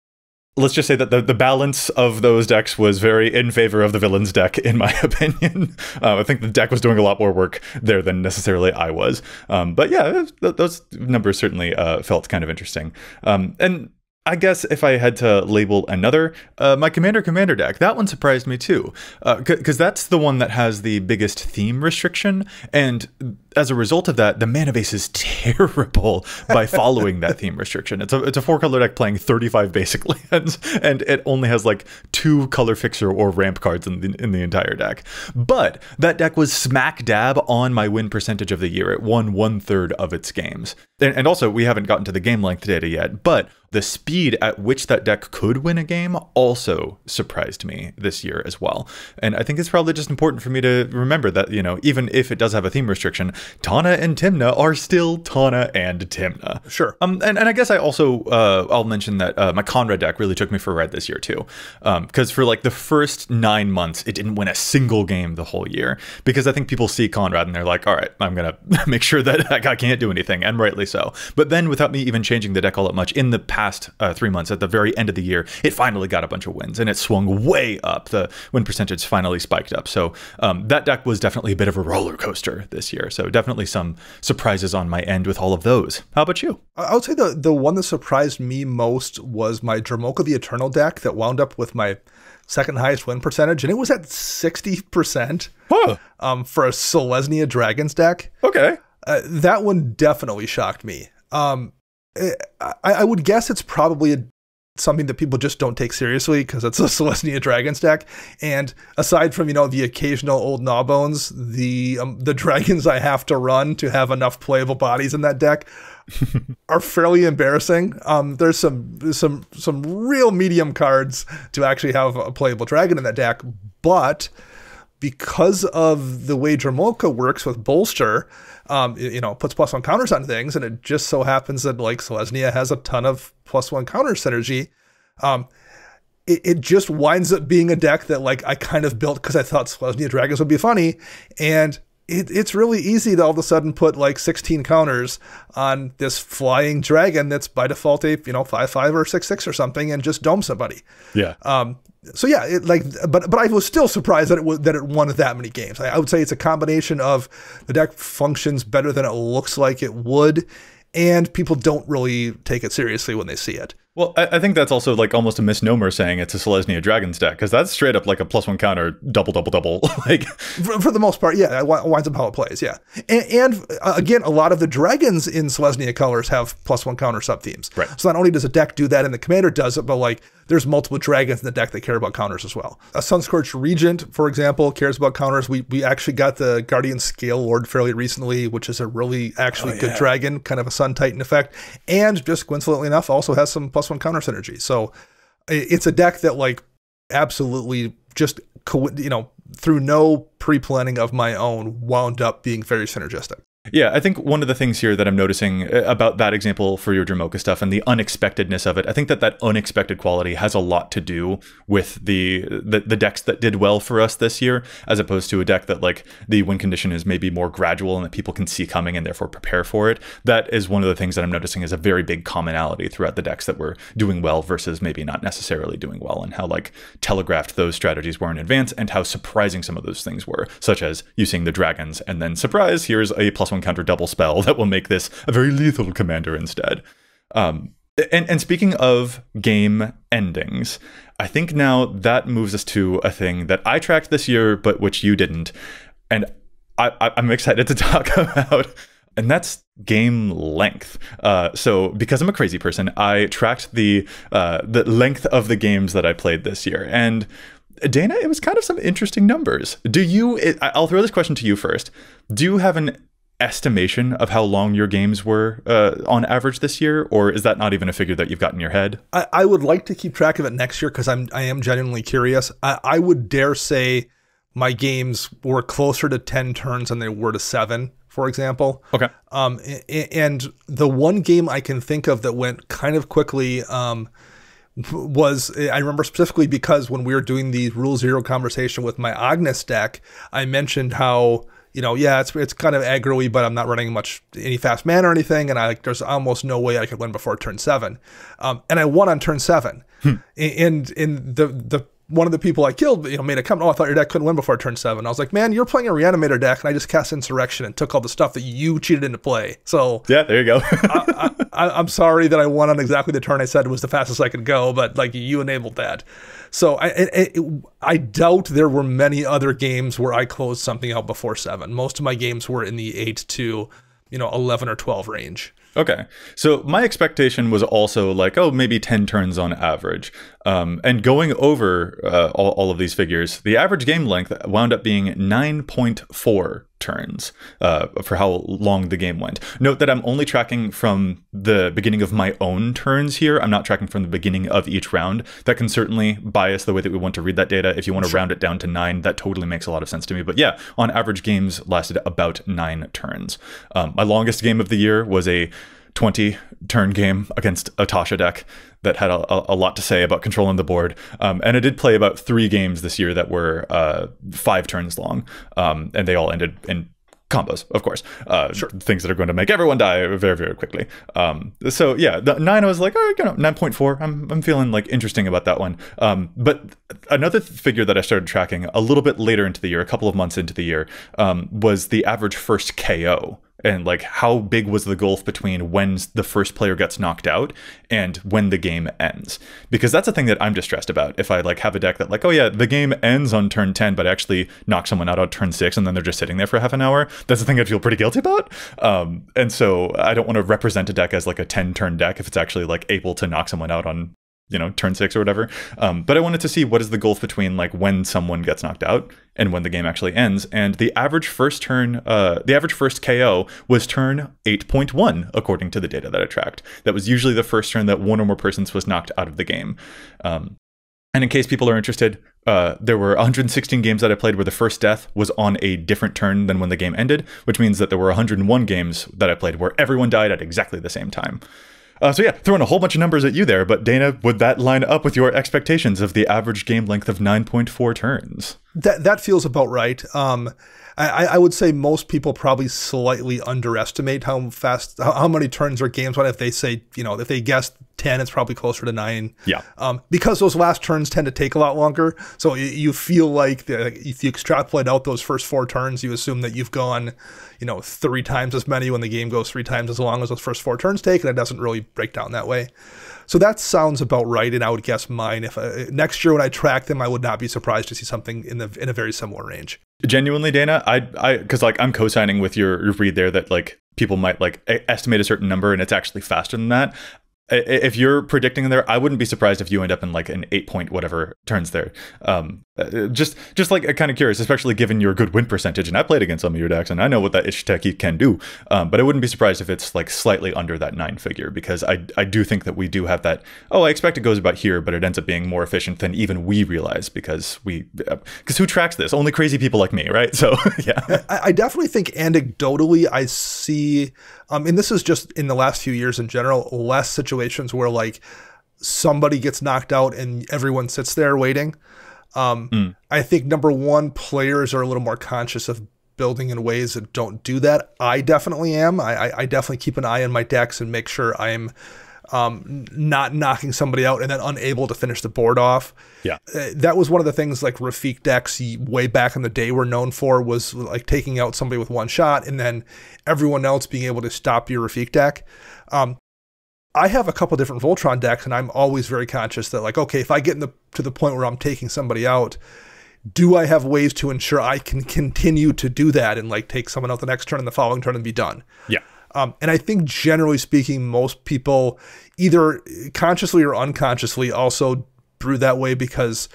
let's just say that the, the balance of those decks was very in favor of the villains deck in my opinion uh, i think the deck was doing a lot more work there than necessarily i was um, but yeah th- those numbers certainly uh, felt kind of interesting um, and I guess if I had to label another, uh, my Commander Commander deck, that one surprised me too. Because uh, that's the one that has the biggest theme restriction. And as a result of that, the mana base is terrible by following that theme restriction. It's a, it's a four color deck playing 35 basic lands, and it only has like two color fixer or ramp cards in the, in the entire deck. But that deck was smack dab on my win percentage of the year. It won one third of its games. And, and also, we haven't gotten to the game length data yet, but the speed at which that deck could win a game also surprised me this year as well. And I think it's probably just important for me to remember that, you know, even if it does have a theme restriction, Tana and Tymna are still Tana and Tymna. Sure. Um, and, and I guess I also, uh, I'll mention that uh, my Conrad deck really took me for a ride this year too. Because um, for like the first nine months, it didn't win a single game the whole year. Because I think people see Conrad and they're like, all right, I'm going to make sure that guy can't do anything. And rightly so. But then without me even changing the deck all that much in the past, past uh, three months, at the very end of the year, it finally got a bunch of wins and it swung way up. The win percentage finally spiked up. So um, that deck was definitely a bit of a roller coaster this year. So definitely some surprises on my end with all of those. How about you? I would say the the one that surprised me most was my Dromoka the Eternal deck that wound up with my second highest win percentage, and it was at sixty percent huh. um, for a Selesnya Dragons deck. Okay, uh, that one definitely shocked me. Um, I, I would guess it's probably a, something that people just don't take seriously because it's a Selesnya Dragons deck. And aside from you know the occasional old gnawbones, the um, the dragons I have to run to have enough playable bodies in that deck are fairly embarrassing. Um, there's some some some real medium cards to actually have a playable dragon in that deck, but because of the way Dromoka works with bolster, um, you know, puts plus one counters on things, and it just so happens that like Selesnya has a ton of plus one counter synergy. Um, it, it just winds up being a deck that like I kind of built because I thought Selesnya Dragons would be funny, and it, it's really easy to all of a sudden put like 16 counters on this flying dragon that's by default a you know five five or six six or something and just dome somebody. Yeah. Um. So yeah, it like, but but I was still surprised that it was that it won that many games. I, I would say it's a combination of the deck functions better than it looks like it would, and people don't really take it seriously when they see it. Well, I, I, think that's also like almost a misnomer saying it's a Selesnya Dragons deck because that's straight up like a plus one counter double double double. like for, for, the most part, yeah, it winds up how it plays. Yeah, and, and uh, again, a lot of the dragons in Selesnya colors have plus one counter sub themes. Right. So not only does a deck do that, and the commander does it, but like there's multiple dragons in the deck that care about counters as well. A Sunscorched Regent, for example, cares about counters. We we actually got the Guardian Scalelord fairly recently, which is a really actually oh, good dragon, kind of a Sun Titan effect, and just coincidentally enough, also has some plus one counter synergy. So it's a deck that like absolutely just you know through no pre-planning of my own wound up being very synergistic. Yeah, I think one of the things here that I'm noticing uh, about that example for your Dromoka stuff and the unexpectedness of it, I think that that unexpected quality has a lot to do with the, the the decks that did well for us this year, as opposed to a deck that like the win condition is maybe more gradual and that people can see coming and therefore prepare for it. That is one of the things that I'm noticing is a very big commonality throughout the decks that were doing well versus maybe not necessarily doing well, and how like telegraphed those strategies were in advance, and how surprising some of those things were, such as using the dragons and then surprise, here's a plus one counter double spell that will make this a very lethal commander instead. Um, and, and speaking of game endings, I think now that moves us to a thing that I tracked this year, but which you didn't. And I, am excited to talk about, and that's game length. Uh, so, because I'm a crazy person, I tracked the uh, the length of the games that I played this year, and Dana, it was kind of some interesting numbers. Do you? I'll throw this question to you first. Do you have an estimation of how long your games were uh, on average this year, or is that not even a figure that you've got in your head? I, I would like to keep track of it next year because I'm I am genuinely curious. I, I would dare say my games were closer to ten turns than they were to seven, for example. Okay. Um, and the one game I can think of that went kind of quickly. Um, was I remember specifically because when we were doing the Rule Zero conversation with my Agnes deck, I mentioned how you know, yeah, it's it's kind of aggro but I'm not running much any fast man or anything, and I like there's almost no way I could win before turn seven, um, and I won on turn seven, hmm. and in the the one of the people I killed, you know, made a comment. Oh, I thought your deck couldn't win before turn seven. I was like, man, you're playing a reanimator deck, and I just cast insurrection and took all the stuff that you cheated into play. So yeah, there you go. I, am sorry that I won on exactly the turn I said was the fastest I could go, but like you enabled that. So I, it, I doubt there were many other games where I closed something out before seven. Most of my games were in the eight to, you know, eleven or twelve range. Okay. So my expectation was also like, oh, maybe 10 turns on average. Um, and going over uh, all, all, of these figures, the average game length wound up being 9.4 turns uh, for how long the game went. Note that I'm only tracking from the beginning of my own turns here. I'm not tracking from the beginning of each round. That can certainly bias the way that we want to read that data. If you want to sure. round it down to nine, that totally makes a lot of sense to me. But yeah, on average, games lasted about nine turns. Um, my longest game of the year was a 20 turn game against a Tasha deck that had a, a, lot to say about controlling the board. Um, and I did play about three games this year that were uh, five turns long, um, and they all ended in combos, of course. Uh, sure. Things that are going to make everyone die very, very quickly. Um, so yeah, the nine, I was like, all right, you know, 9.4. I'm, I'm feeling like interesting about that one. Um, but another figure that I started tracking a little bit later into the year, a couple of months into the year, um, was the average first KO and like how big was the gulf between when the first player gets knocked out and when the game ends? Because that's a thing that i'm distressed about. If i like have a deck that like oh yeah the game ends on turn 10 but I actually knock someone out on turn 6 and then they're just sitting there for half an hour that's the thing i feel pretty guilty about. Um, and so i don't want to represent a deck as like a 10 turn deck if it's actually like able to knock someone out on you know turn six or whatever. Um, but i wanted to see what is the gulf between like when someone gets knocked out and when the game actually ends. And the average first turn uh, the average first ko was turn 8.1 according to the data that i tracked. That was usually the first turn that one or more persons was knocked out of the game. Um, And in case people are interested, uh, there were 116 games that I played where the first death was on a different turn than when the game ended, which means that there were 101 games that I played where everyone died at exactly the same time. Uh, so yeah, throwing a whole bunch of numbers at you there, but Dana, would that line up with your expectations of the average game length of 9.4 turns? That that feels about right. Um, I, I, would say most people probably slightly underestimate how fast, how, how many turns or games run. If they say, you know, if they guess 10, it's probably closer to nine. Yeah. Um, because those last turns tend to take a lot longer. So you feel like the, if you extrapolate out those first four turns, you assume that you've gone, you know, three times as many when the game goes three times as long as those first four turns take. And it doesn't really break down that way. So that sounds about right, and I would guess mine. If uh, next year when I track them, I would not be surprised to see something in the in a very similar range. Genuinely, Dana, I I because like I'm co-signing with your, your read there that like people might like estimate a certain number and it's actually faster than that if you're predicting there, I wouldn't be surprised if you end up in like an eight point whatever turns there. Um, uh, just just like kind of curious, especially given your good win percentage. And I played against some of your decks, and I know what that Ishiteki can do. Um, but I wouldn't be surprised if it's like slightly under that nine figure because I I do think that we do have that. Oh, I expect it goes about here, but it ends up being more efficient than even we realize because we because uh, who tracks this? Only crazy people like me, right? So yeah, I definitely think anecdotally I see um, and this is just in the last few years in general, less situations where like somebody gets knocked out and everyone sits there waiting. Um, mm. I think number one, players are a little more conscious of building in ways that don't do that. I definitely am. I, I, I definitely keep an eye on my decks and make sure I'm um, not knocking somebody out and then unable to finish the board off. Yeah, uh, that was one of the things like Rafiq decks way back in the day were known for was like taking out somebody with one shot and then everyone else being able to stop your Rafiq deck. Um, I have a couple different Voltron decks, and I'm always very conscious that like, okay, if I get the, to the point where I'm taking somebody out, do I have ways to ensure I can continue to do that and like take someone out the next turn and the following turn and be done? Yeah. Um, and I think generally speaking, most people either consciously or unconsciously also brew that way because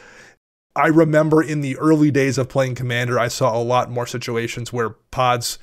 I remember in the early days of playing Commander, I saw a lot more situations where pods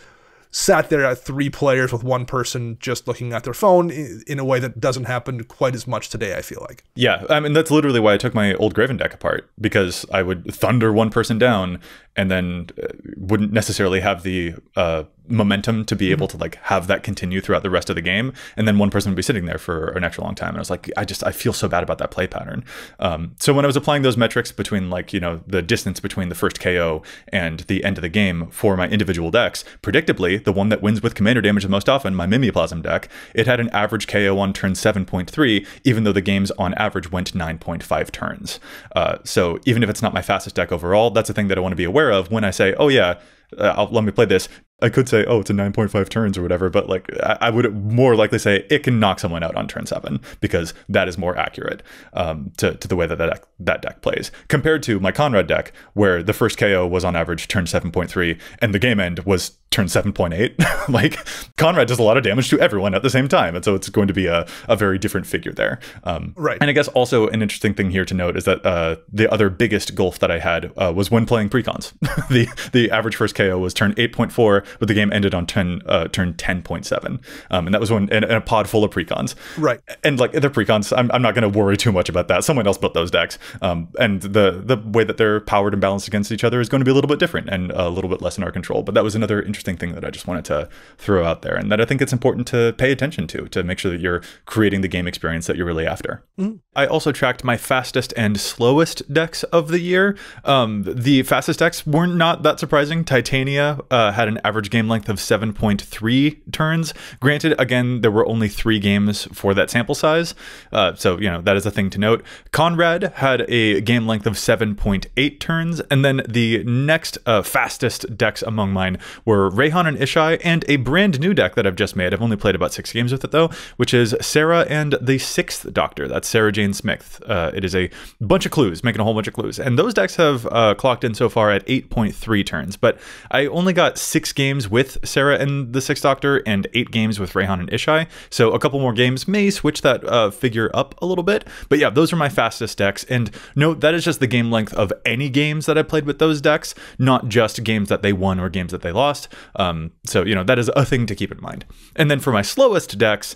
sat there at three players with one person just looking at their phone in a way that doesn't happen quite as much today, I feel like. Yeah, I mean, that's literally why I took my old Graven deck apart because I would thunder one person down and then uh, wouldn't necessarily have the uh, momentum to be able mm-hmm. to like have that continue throughout the rest of the game. And then one person would be sitting there for an extra long time and i was like i just i feel so bad about that play pattern. Um, so when i was applying those metrics between like you know the distance between the first ko and the end of the game for my individual decks predictably the one that wins with commander damage the most often my mimeoplasm deck it had an average ko on turn 7.3 even though the games on average went 9.5 turns. Uh, so even if it's not my fastest deck overall that's a thing that i want to be aware aware of when I say, oh yeah, uh, let me play this. I could say, oh, it's a 9.5 turns or whatever, but like I, I, would more likely say it can knock someone out on turn seven because that is more accurate um, to, to the way that that deck, that deck plays compared to my Conrad deck, where the first KO was on average turn 7.3 and the game end was turn 7.8. like Conrad does a lot of damage to everyone at the same time. And so it's going to be a, a very different figure there. Um, right. And I guess also an interesting thing here to note is that uh, the other biggest gulf that I had uh, was when playing precons. the, the average first KO was turn 8.4 but the game ended on 10 uh, turn 10.7 um, and that was when in, a pod full of precons. Right. And like the precons i'm, I'm not going to worry too much about that. Someone else built those decks. Um, and the the way that they're powered and balanced against each other is going to be a little bit different and a little bit less in our control. But that was another interesting thing that i just wanted to throw out there and that i think it's important to pay attention to to make sure that you're creating the game experience that you're really after. Mm. i also tracked my fastest and slowest decks of the year. Um, the fastest decks weren't not that surprising titania uh, had an average game length of 7.3 turns. Granted, again, there were only three games for that sample size, uh, so you know that is a thing to note. Conrad had a game length of 7.8 turns, and then the next uh, fastest decks among mine were Reyhan and Ishai, and a brand new deck that I've just made. I've only played about six games with it though, which is Sarah and the Sixth Doctor. That's Sarah Jane Smith. Uh, it is a bunch of clues, making a whole bunch of clues, and those decks have uh, clocked in so far at 8.3 turns. But I only got six games with Sarah and the Sixth Doctor, and eight games with Reyhan and Ishai. So a couple more games may switch that uh, figure up a little bit. But yeah, those are my fastest decks. And note that is just the game length of any games that I played with those decks, not just games that they won or games that they lost. Um, so, you know, that is a thing to keep in mind. And then for my slowest decks,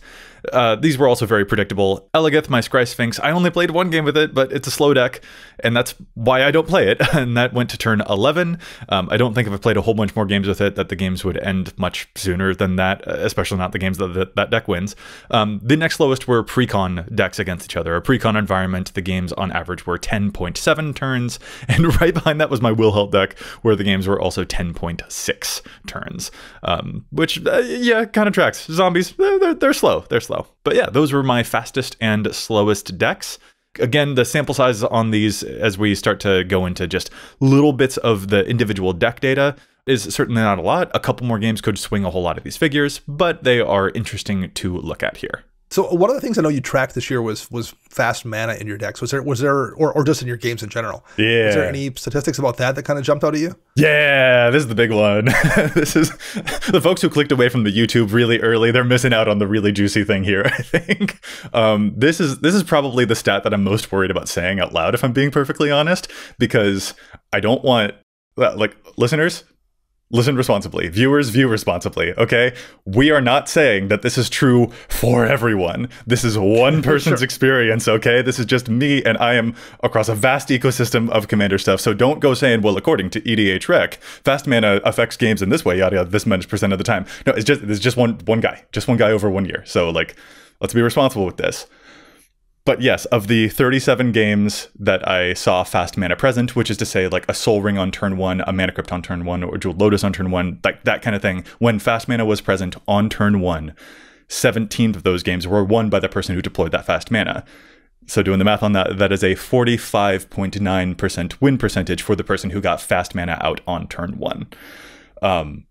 uh, these were also very predictable. Eligeth, my Scry Sphinx, I only played one game with it, but it's a slow deck, and that's why I don't play it. and that went to turn 11. Um, I don't think if I played a whole bunch more games with it, that the games would end much sooner than that, uh, especially not the games that that, that deck wins. Um, the next lowest were precon decks against each other. A precon environment, the games on average were 10.7 turns, and right behind that was my Wilhelt deck, where the games were also 10.6 turns, um, which, uh, yeah, kind of tracks. Zombies, they're, they're, they're slow. They're slow. But yeah, those were my fastest and slowest decks. Again, the sample size on these, as we start to go into just little bits of the individual deck data, is certainly not a lot. A couple more games could swing a whole lot of these figures, but they are interesting to look at here. So one of the things I know you tracked this year was was fast mana in your decks. Was there was there or, or just in your games in general? Yeah. Is there any statistics about that that kind of jumped out at you? Yeah, this is the big one. this is the folks who clicked away from the YouTube really early. They're missing out on the really juicy thing here. I think um, this is this is probably the stat that I'm most worried about saying out loud, if I'm being perfectly honest, because I don't want like listeners listen responsibly. Viewers, view responsibly, okay? We are not saying that this is true for everyone. This is one person's sure. experience, okay? This is just me, and I am across a vast ecosystem of Commander stuff. So don't go saying, well, according to EDHREC, fast mana affects games in this way, yada yada, this much percent of the time. No, it's just it's just one one guy. Just one guy over one year. So like let's be responsible with this. But yes, of the 37 games that I saw Fast Mana present, which is to say like a Sol Ring on turn one, a Mana Crypt on turn one, or Jeweled Lotus on turn one, like that kind of thing, when Fast Mana was present on turn one, 17 of those games were won by the person who deployed that Fast Mana. So doing the math on that, that is a 45.9% win percentage for the person who got Fast Mana out on turn one. Um,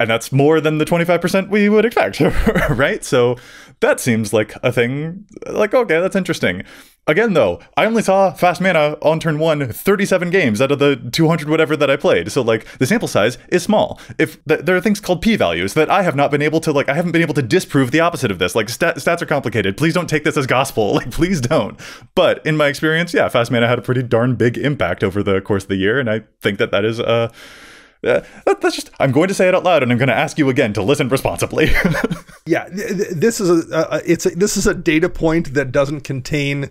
and that's more than the 25% we would expect, right? So that seems like a thing. Like, okay, that's interesting. Again, though, I only saw fast mana on turn one 37 games out of the 200 whatever that I played. So, like, the sample size is small. If th- there are things called p values that I have not been able to, like, I haven't been able to disprove the opposite of this. Like, stat- stats are complicated. Please don't take this as gospel. Like, please don't. But in my experience, yeah, fast mana had a pretty darn big impact over the course of the year. And I think that that is, uh, uh, that's just i'm going to say it out loud and i'm going to ask you again to listen responsibly. Yeah this is a, it's a, this is a data point that doesn't contain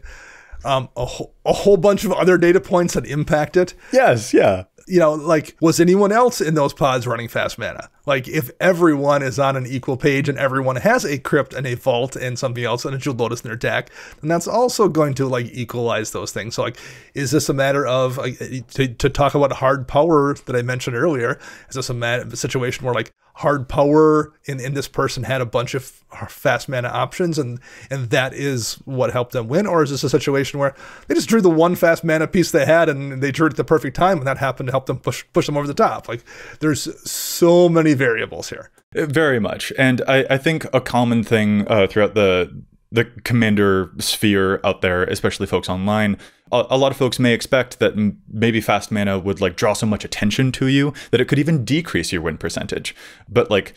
um, a, ho- a whole bunch of other data points that impact it. Yes yeah you know, like, was anyone else in those pods running fast mana? Like, if everyone is on an equal page and everyone has a crypt and a vault and something else and a jeweled lotus in their deck, then that's also going to like equalize those things. So, like, is this a matter of uh, to, to talk about hard power that I mentioned earlier? Is this a, mat- a situation where like hard power in, in this person had a bunch of fast mana options and and that is what helped them win? Or is this a situation where they just drew the one fast mana piece they had and they drew it at the perfect time and that happened to help them push push them over the top? Like there's so many variables here. Very much. And i, I think a common thing uh, throughout the the commander sphere out there, especially folks online, a, a, lot of folks may expect that maybe fast mana would like draw so much attention to you that it could even decrease your win percentage. But like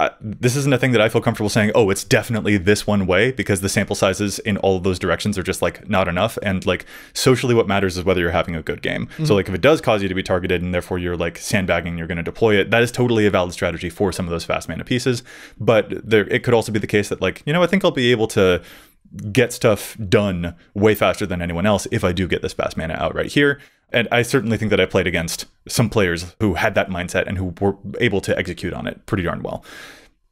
I, this isn't a thing that I feel comfortable saying, oh, it's definitely this one way because the sample sizes in all of those directions are just like not enough. And like socially, what matters is whether you're having a good game. Mm-hmm. So, like, if it does cause you to be targeted and therefore you're like sandbagging, you're going to deploy it, that is totally a valid strategy for some of those fast mana pieces. But there, it could also be the case that, like, you know, I think I'll be able to get stuff done way faster than anyone else if I do get this fast mana out right here. And I certainly think that I played against some players who had that mindset and who were able to execute on it pretty darn well.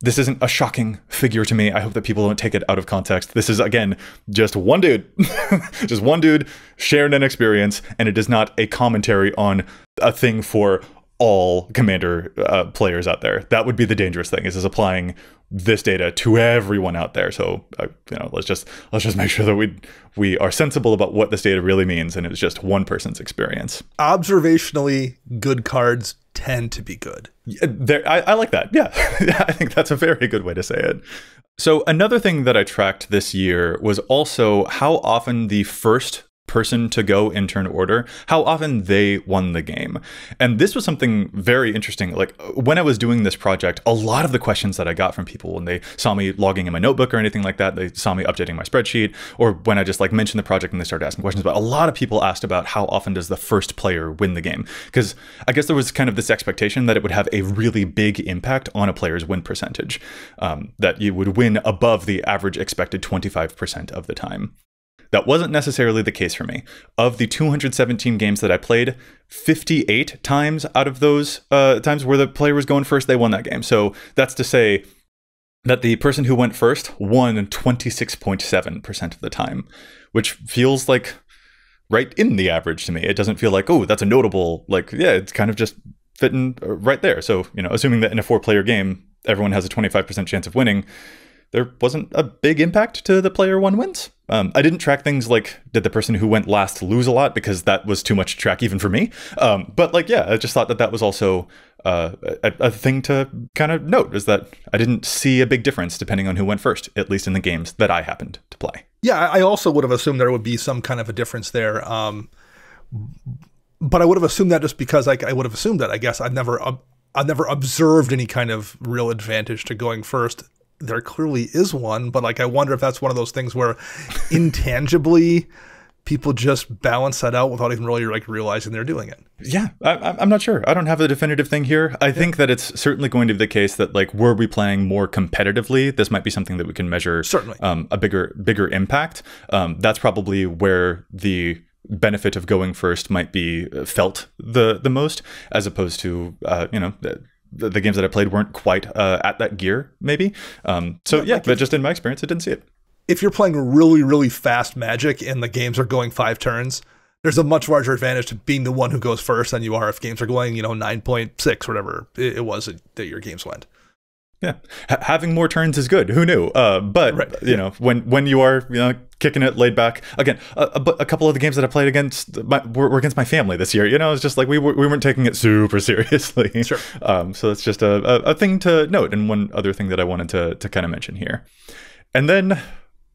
This isn't a shocking figure to me. I hope that people don't take it out of context. This is, again, just one dude, just one dude sharing an experience, and it is not a commentary on a thing for all commander uh, players out there. That would be the dangerous thing. Is is applying this data to everyone out there. So uh, you know, let's just let's just make sure that we we are sensible about what this data really means, and it's just one person's experience. Observationally, good cards tend to be good. Yeah, I, I like that. Yeah, I think that's a very good way to say it. So another thing that I tracked this year was also how often the first person to go in turn order, how often they won the game. And this was something very interesting. Like when I was doing this project, a lot of the questions that I got from people when they saw me logging in my notebook or anything like that, they saw me updating my spreadsheet, or when I just like mentioned the project and they started asking questions. But a lot of people asked about how often does the first player win the game? Because I guess there was kind of this expectation that it would have a really big impact on a player's win percentage, um, that you would win above the average expected 25% of the time. That wasn't necessarily the case for me. Of the 217 games that I played, 58 times out of those uh, times where the player was going first, they won that game. So that's to say that the person who went first won 26.7% of the time, which feels like right in the average to me. It doesn't feel like, oh, that's a notable, like, yeah, it's kind of just fitting uh, right there. So, you know, assuming that in a four player game, everyone has a 25% chance of winning, there wasn't a big impact to the player one wins. Um, I didn't track things like did the person who went last lose a lot because that was too much to track even for me. Um, but like, yeah, I just thought that that was also uh, a, a, thing to kind of note is that I didn't see a big difference depending on who went first, at least in the games that I happened to play. Yeah, I also would have assumed there would be some kind of a difference there. Um, but I would have assumed that just because I, I would have assumed that. I guess I've never I've never observed any kind of real advantage to going first there clearly is one, but like I wonder if that's one of those things where intangibly people just balance that out without even really like realizing they're doing it. Yeah, I, am not sure. I don't have a definitive thing here. I yeah. think that it's certainly going to be the case that like were we playing more competitively, this might be something that we can measure. Certainly, um, a bigger bigger impact. Um, that's probably where the benefit of going first might be felt the the most, as opposed to uh, you know the, the, games that I played weren't quite uh, at that gear, maybe. Um, so yeah, yeah but just in my experience, I didn't see it. If you're playing really, really fast Magic and the games are going five turns, there's a much larger advantage to being the one who goes first than you are if games are going, you know, 9.6 whatever it, was that your games went. Yeah, H- having more turns is good. Who knew? Uh, but right. you know, when when you are you know kicking it laid back again, a, a, a couple of the games that I played against my, were, were, against my family this year. You know, it's just like we were, we weren't taking it super seriously. Sure. Um, so that's just a, a, a thing to note, and one other thing that I wanted to to kind of mention here, and then.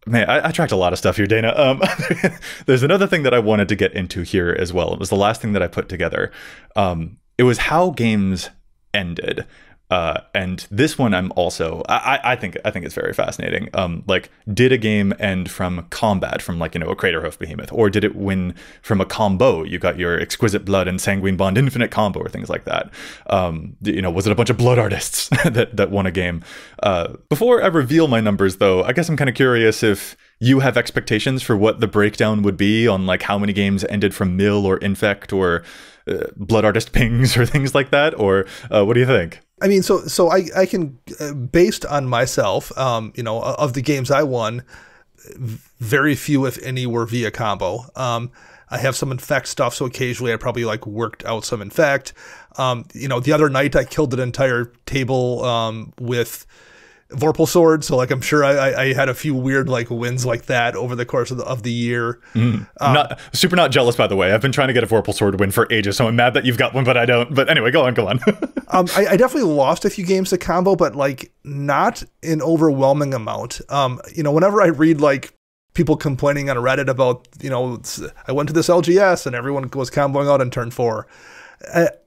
Man, I, I, tracked a lot of stuff here, Dana. Um, there's another thing that I wanted to get into here as well. It was the last thing that I put together. Um, it was how games ended. Uh, and this one, I'm also I, I think I think it's very fascinating. Um, like, did a game end from combat, from like you know a Craterhoof Behemoth, or did it win from a combo? You got your Exquisite Blood and Sanguine Bond Infinite combo, or things like that. Um, you know, was it a bunch of blood artists that that won a game? Uh, before I reveal my numbers, though, I guess I'm kind of curious if you have expectations for what the breakdown would be on like how many games ended from mill or infect or uh, blood artist pings or things like that, or uh, what do you think? I mean, so so I I can uh, based on myself, um, you know, of the games I won, very few if any were via combo. Um, I have some infect stuff, so occasionally I probably like worked out some infect. Um, you know, the other night I killed an entire table um, with Vorpal Sword. So like I'm sure I, I, had a few weird like wins like that over the course of the, of the year. Mm. Um, not super not jealous by the way. I've been trying to get a Vorpal Sword win for ages, so I'm mad that you've got one, but I don't. But anyway, go on, go on. um, I, I, definitely lost a few games to combo, but like not an overwhelming amount. Um, you know, whenever I read like people complaining on Reddit about you know I went to this LGS and everyone was comboing out in turn four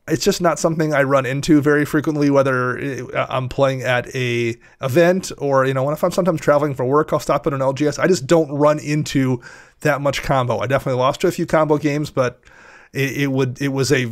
it's just not something I run into very frequently. Whether uh, I'm playing at a event or you know, if I'm sometimes traveling for work, I'll stop at an LGS. I just don't run into that much combo. I definitely lost to a few combo games, but it, it would it was a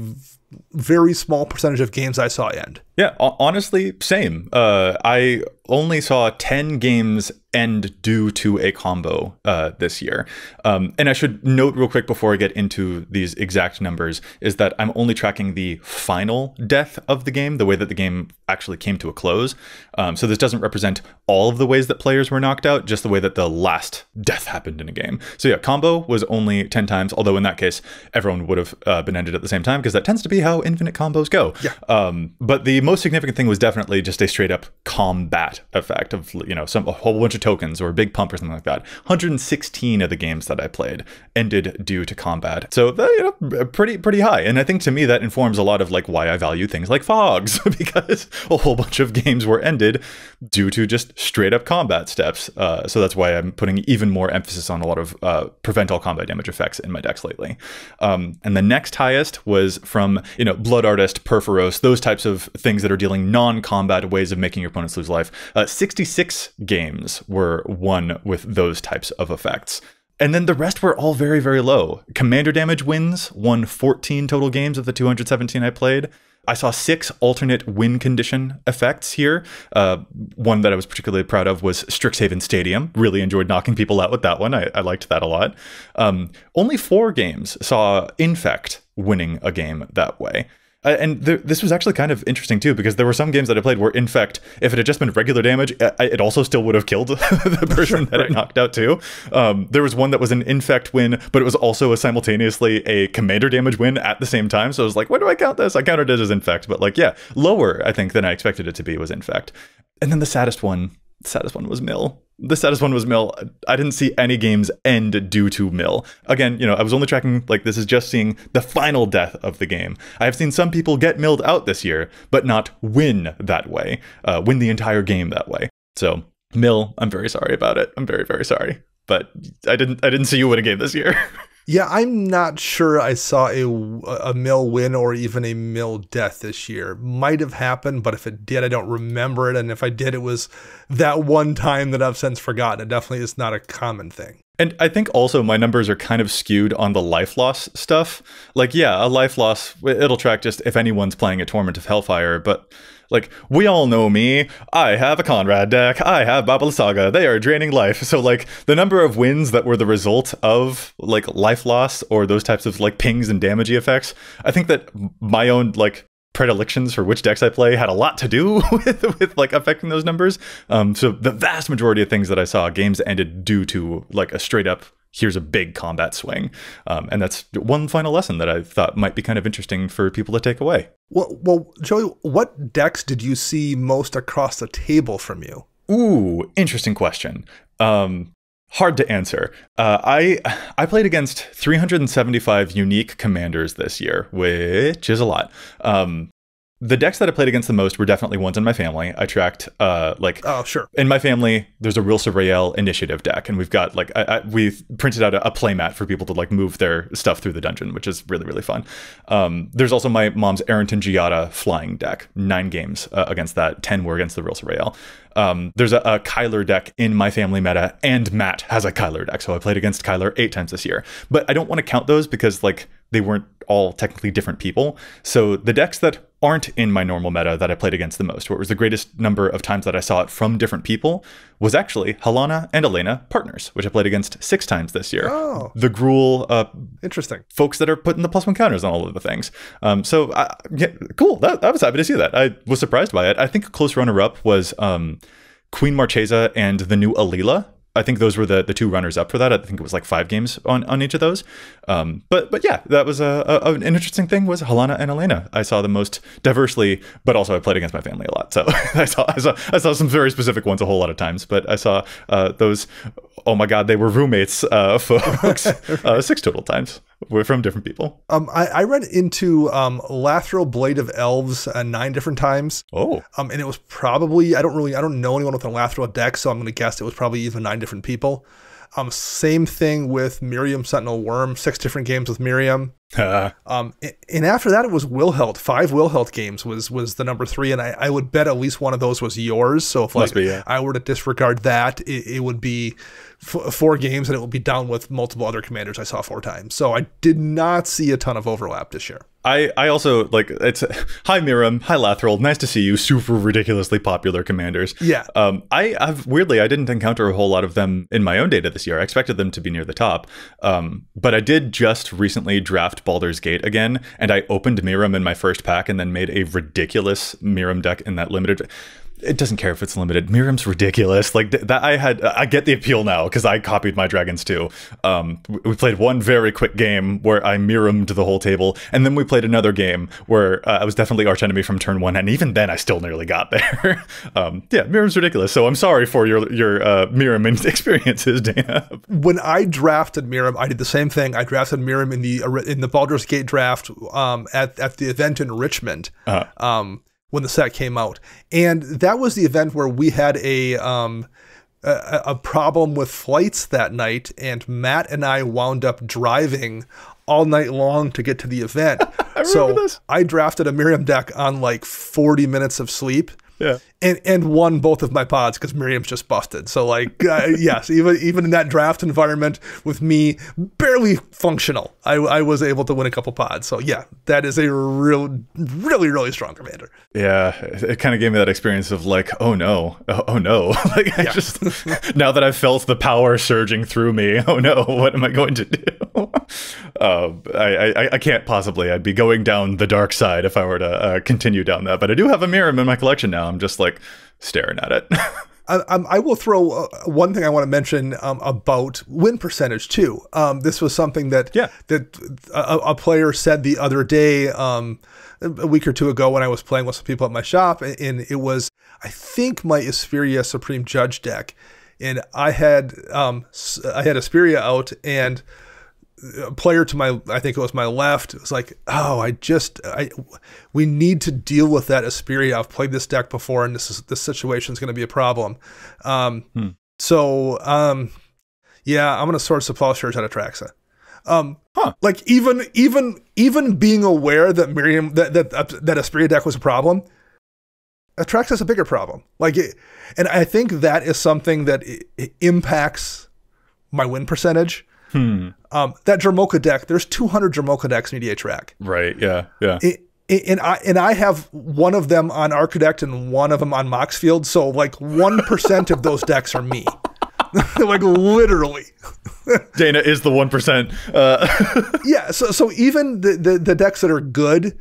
very small percentage of games I saw end. Yeah, honestly, same. Uh, I only saw 10 games end due to a combo uh, this year. Um, and I should note real quick before I get into these exact numbers is that I'm only tracking the final death of the game, the way that the game actually came to a close. Um, so this doesn't represent all of the ways that players were knocked out, just the way that the last death happened in a game. So yeah, combo was only 10 times, although in that case, everyone would have uh, been ended at the same time because that tends to be how infinite combos go. Yeah. Um, but the most significant thing was definitely just a straight up combat effect of you know some a whole bunch of tokens or a big pump or something like that. 116 of the games that I played ended due to combat, so you know, pretty pretty high. And I think to me that informs a lot of like why I value things like Fogs because a whole bunch of games were ended due to just straight up combat steps. Uh, so that's why I'm putting even more emphasis on a lot of uh, prevent all combat damage effects in my decks lately. Um, and the next highest was from you know Blood Artist, Purphoros, those types of things that are dealing non-combat ways of making your opponents lose life. Uh, 66 games were won with those types of effects. And then the rest were all very, very low. Commander damage wins, won 14 total games of the 217 I played. I saw six alternate win condition effects here. Uh, one that I was particularly proud of was Strixhaven Stadium. Really enjoyed knocking people out with that one. I, I liked that a lot. Um, only four games saw Infect winning a game that way. Uh, and th- this was actually kind of interesting too, because there were some games that I played where, in fact, if it had just been regular damage, uh, it also still would have killed the person that right. it knocked out too. Um, there was one that was an infect win, but it was also a simultaneously a commander damage win at the same time. So I was like, where do I count this? I counted it as infect, but like, yeah, lower I think than I expected it to be was infect. And then the saddest one, the saddest one was mill the saddest one was Mill. I didn't see any games end due to Mill. Again, you know, I was only tracking, like, this is just seeing the final death of the game. I have seen some people get milled out this year, but not win that way, uh, win the entire game that way. So, Mill, I'm very sorry about it. I'm very, very sorry. But I didn't, I didn't see you win a game this year. Yeah, I'm not sure I saw a, a mill win or even a mill death this year. Might have happened, but if it did, I don't remember it. And if I did, it was that one time that I've since forgotten. It definitely is not a common thing. And I think also my numbers are kind of skewed on the life loss stuff. Like, yeah, a life loss, it'll track just if anyone's playing a Torment of Hellfire, but like, we all know me. I have a Conrad deck. I have Baba Lysaga. They are draining life. So, like, the number of wins that were the result of, like, life loss or those types of, like, pings and damagey effects, I think that my own, like, predilections for which decks I play had a lot to do with, with like affecting those numbers. Um, so the vast majority of things that I saw, games ended due to like a straight up here's a big combat swing. Um, and that's one final lesson that I thought might be kind of interesting for people to take away. Well, well, Joey, what decks did you see most across the table from you? Ooh, interesting question. Um, hard to answer. Uh, I I played against 375 unique commanders this year, which is a lot. Um, the decks that I played against the most were definitely ones in my family. I tracked uh like oh sure in my family there's a real Surael initiative deck and we've got like I, I, we've printed out a, a playmat for people to like move their stuff through the dungeon which is really really fun. Um, there's also my mom's Arrington Giada flying deck nine games uh, against that ten were against the real Surael. Um, there's a, a Kyler deck in my family meta and Matt has a Kyler deck so I played against Kyler eight times this year but I don't want to count those because like they weren't all technically different people. So the decks that aren't in my normal meta that I played against the most, where it was the greatest number of times that I saw it from different people, was actually Halana and Alena partners, which I played against six times this year. Oh, the Gruul, uh, interesting folks that are putting the plus one counters on all of the things. Um, so I, yeah, cool. That, I was happy to see that. I was surprised by it. I think a close runner up was um, Queen Marchesa and the new Alela I think those were the, the two runners up for that. I think it was like five games on, on each of those. Um, but but yeah, that was a, a, an interesting thing was Halana and Alena. I saw the most diversely, but also I played against my family a lot, so I saw I saw I saw some very specific ones a whole lot of times. But I saw uh, those. Oh my God, they were roommates, uh, folks, uh, six total times. We're from different people. Um, I, I read into um, Lathril Blade of Elves uh, nine different times. Oh, um, and it was probably I don't really I don't know anyone with a Lathril deck, so I'm going to guess it was probably even nine different people. Um, same thing with Miirym Sentinel Wyrm, six different games with Miirym. um, and after that, it was Wilhelt. Five Wilhelt games was was the number three, and I, I would bet at least one of those was yours. So if like be, yeah. I were to disregard that, it, it would be f- four games, and it will be down with multiple other commanders I saw four times. So I did not see a ton of overlap this year. I, I also like it's hi Miirym, hi Lathril, nice to see you. Super ridiculously popular commanders. Yeah. Um, I have weirdly I didn't encounter a whole lot of them in my own data this year. I expected them to be near the top. Um, but I did just recently draft Baldur's Gate again, and I opened Miirym in my first pack and then made a ridiculous Miirym deck in that limited it doesn't care if it's limited. Miirym's ridiculous. Like th- that, I had. I get the appeal now because I copied my dragons too. Um, we played one very quick game where I Miriamed the whole table, and then we played another game where uh, I was definitely arch enemy from turn one, and even then I still nearly got there. um, yeah, Miirym's ridiculous. So I'm sorry for your your uh, Miirym experiences, Dana. When I drafted Miirym, I did the same thing. I drafted Miirym in the in the Baldur's Gate draft um, at at the event in Richmond. Uh-huh. Um, when the set came out, and that was the event where we had a um, a, a, problem with flights that night, and Matt and I wound up driving all night long to get to the event. I so this. I drafted a Miirym deck on like 40 minutes of sleep. Yeah. And and won both of my pods because Miirym's just busted. So like uh, yes, even even in that draft environment with me barely functional, I, I was able to win a couple pods. So yeah, that is a real really really strong commander. Yeah, it kind of gave me that experience of like, oh no, oh, oh no, like I just now that I've felt the power surging through me, oh no, what am I going to do? uh, I, I I can't possibly. I'd be going down the dark side if I were to uh, continue down that. But I do have a Miirym in my collection now. I'm just like staring at it. I, um, I, will throw uh, one thing I want to mention um, about win percentage too. Um, this was something that yeah. that a, a, player said the other day, um, a week or two ago, when I was playing with some people at my shop, and it was I think my Isperia Supreme Judge deck, and I had um, I had Isperia out and a player to my I think it was my left. It was like, oh, I just I we need to deal with that Isperia. I've played this deck before, and this is this situation is going to be a problem. Um, hmm. So um, yeah, I'm going to Swords to Plowshares out of Traxa. Um, huh. Like even even even being aware that Miirym that that that Isperia deck was a problem, Atraxa is a bigger problem. Like, it, and I think that is something that impacts my win percentage Hmm. Um, that Dromoka deck, there's 200 Dromoka decks in EDHREC. Right. Yeah. Yeah. It, it, and I and I have one of them on Archidekt and one of them on Moxfield. So like one percent of those decks are me. like literally. Dana is the one percent. Uh. yeah. So so even the, the the decks that are good,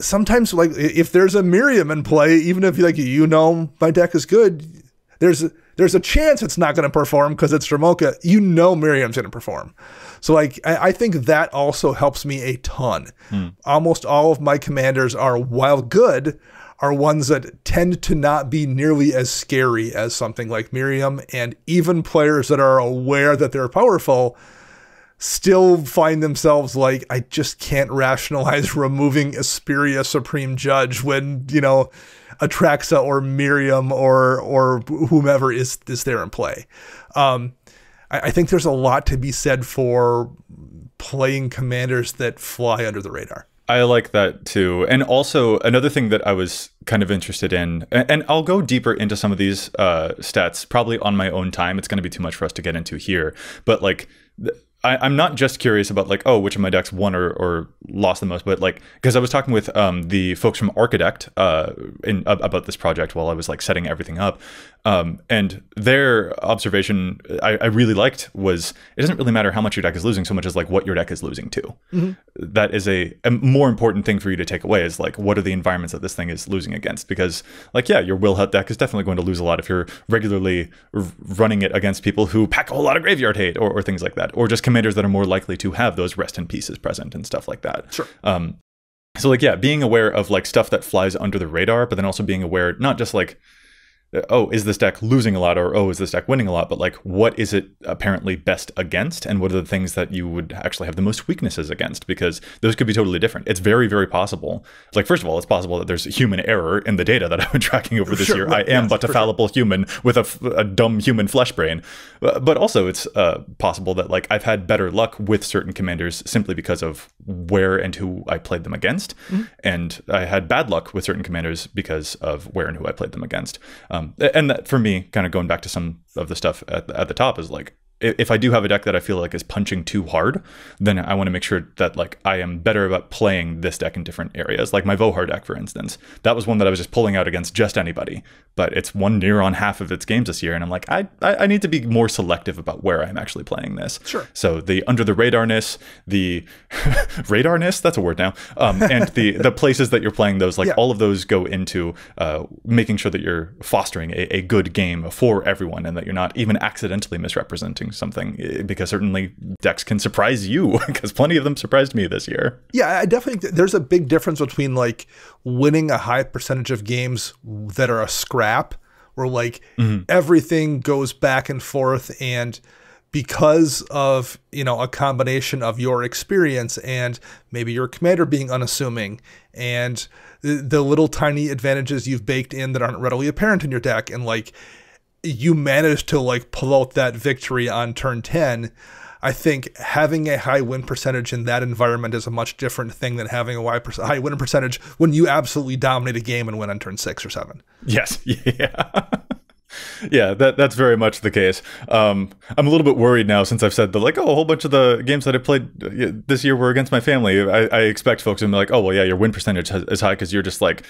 sometimes like if there's a Miirym in play, even if like you know my deck is good, there's there's a chance it's not going to perform because it's Dromoka. You know Miirym's going to perform. So like I, I, think that also helps me a ton. Hmm. Almost all of my commanders are while good are ones that tend to not be nearly as scary as something like Miirym and even players that are aware that they're powerful still find themselves like I just can't rationalize removing Isperia Supreme Judge when, you know, Atraxa or Miirym or or whomever is is there in play. Um, I, I think there's a lot to be said for playing commanders that fly under the radar. I like that too. And also another thing that I was kind of interested in, and I'll go deeper into some of these uh, stats probably on my own time. It's going to be too much for us to get into here. But like I, am not just curious about like, oh, which of my decks won or, or lost the most, but like, because I was talking with um, the folks from Archidekt uh, in, about this project while I was like setting everything up, um, and their observation I, I, really liked was it doesn't really matter how much your deck is losing so much as like what your deck is losing to. Mm-hmm. That is a, a, more important thing for you to take away is like what are the environments that this thing is losing against? Because like yeah, your Wilhelt deck is definitely going to lose a lot if you're regularly r- running it against people who pack a whole lot of graveyard hate or, or things like that, or just commanders that are more likely to have those rest in pieces present and stuff like that. Sure. Um, so like yeah, being aware of like stuff that flies under the radar, but then also being aware not just like oh, is this deck losing a lot or oh, is this deck winning a lot? But like, what is it apparently best against? And what are the things that you would actually have the most weaknesses against? Because those could be totally different. It's very, very possible. Like, first of all, it's possible that there's human error in the data that I've been tracking over this sure, year. Right, I am yes, but a fallible sure. human with a, a, dumb human flesh brain. But also, it's uh, possible that like I've had better luck with certain commanders simply because of where and who I played them against. Mm-hmm. And I had bad luck with certain commanders because of where and who I played them against. Um, um, and that for me, kind of going back to some of the stuff at, at the top, is like if I do have a deck that I feel like is punching too hard, then I want to make sure that like I am better about playing this deck in different areas. Like my Vohar deck, for instance, that was one that I was just pulling out against just anybody but it's one near on half of its games this year. And I'm like, I, I, need to be more selective about where I'm actually playing this. Sure. So the under the radarness, the radarness, that's a word now, um, and the the places that you're playing those, like yeah. all of those go into uh, making sure that you're fostering a, a good game for everyone, and that you're not even accidentally misrepresenting something, eh, because certainly decks can surprise you, because plenty of them surprised me this year. Yeah, I definitely there's a big difference between like winning a high percentage of games that are a scrap where like mm-hmm. everything goes back and forth and because of you know a combination of your experience and maybe your commander being unassuming and the, the little tiny advantages you've baked in that aren't readily apparent in your deck and like you manage to like pull out that victory on turn 10 I think having a high win percentage in that environment is a much different thing than having a high win percentage when you absolutely dominate a game and win on turn six or seven. Yes. Yeah. yeah, that that's very much the case. Um, I'm a little bit worried now since I've said that, like, oh, a whole bunch of the games that I played this year were against my family. I, I expect folks to be like, oh, well, yeah, your win percentage is high because you're just like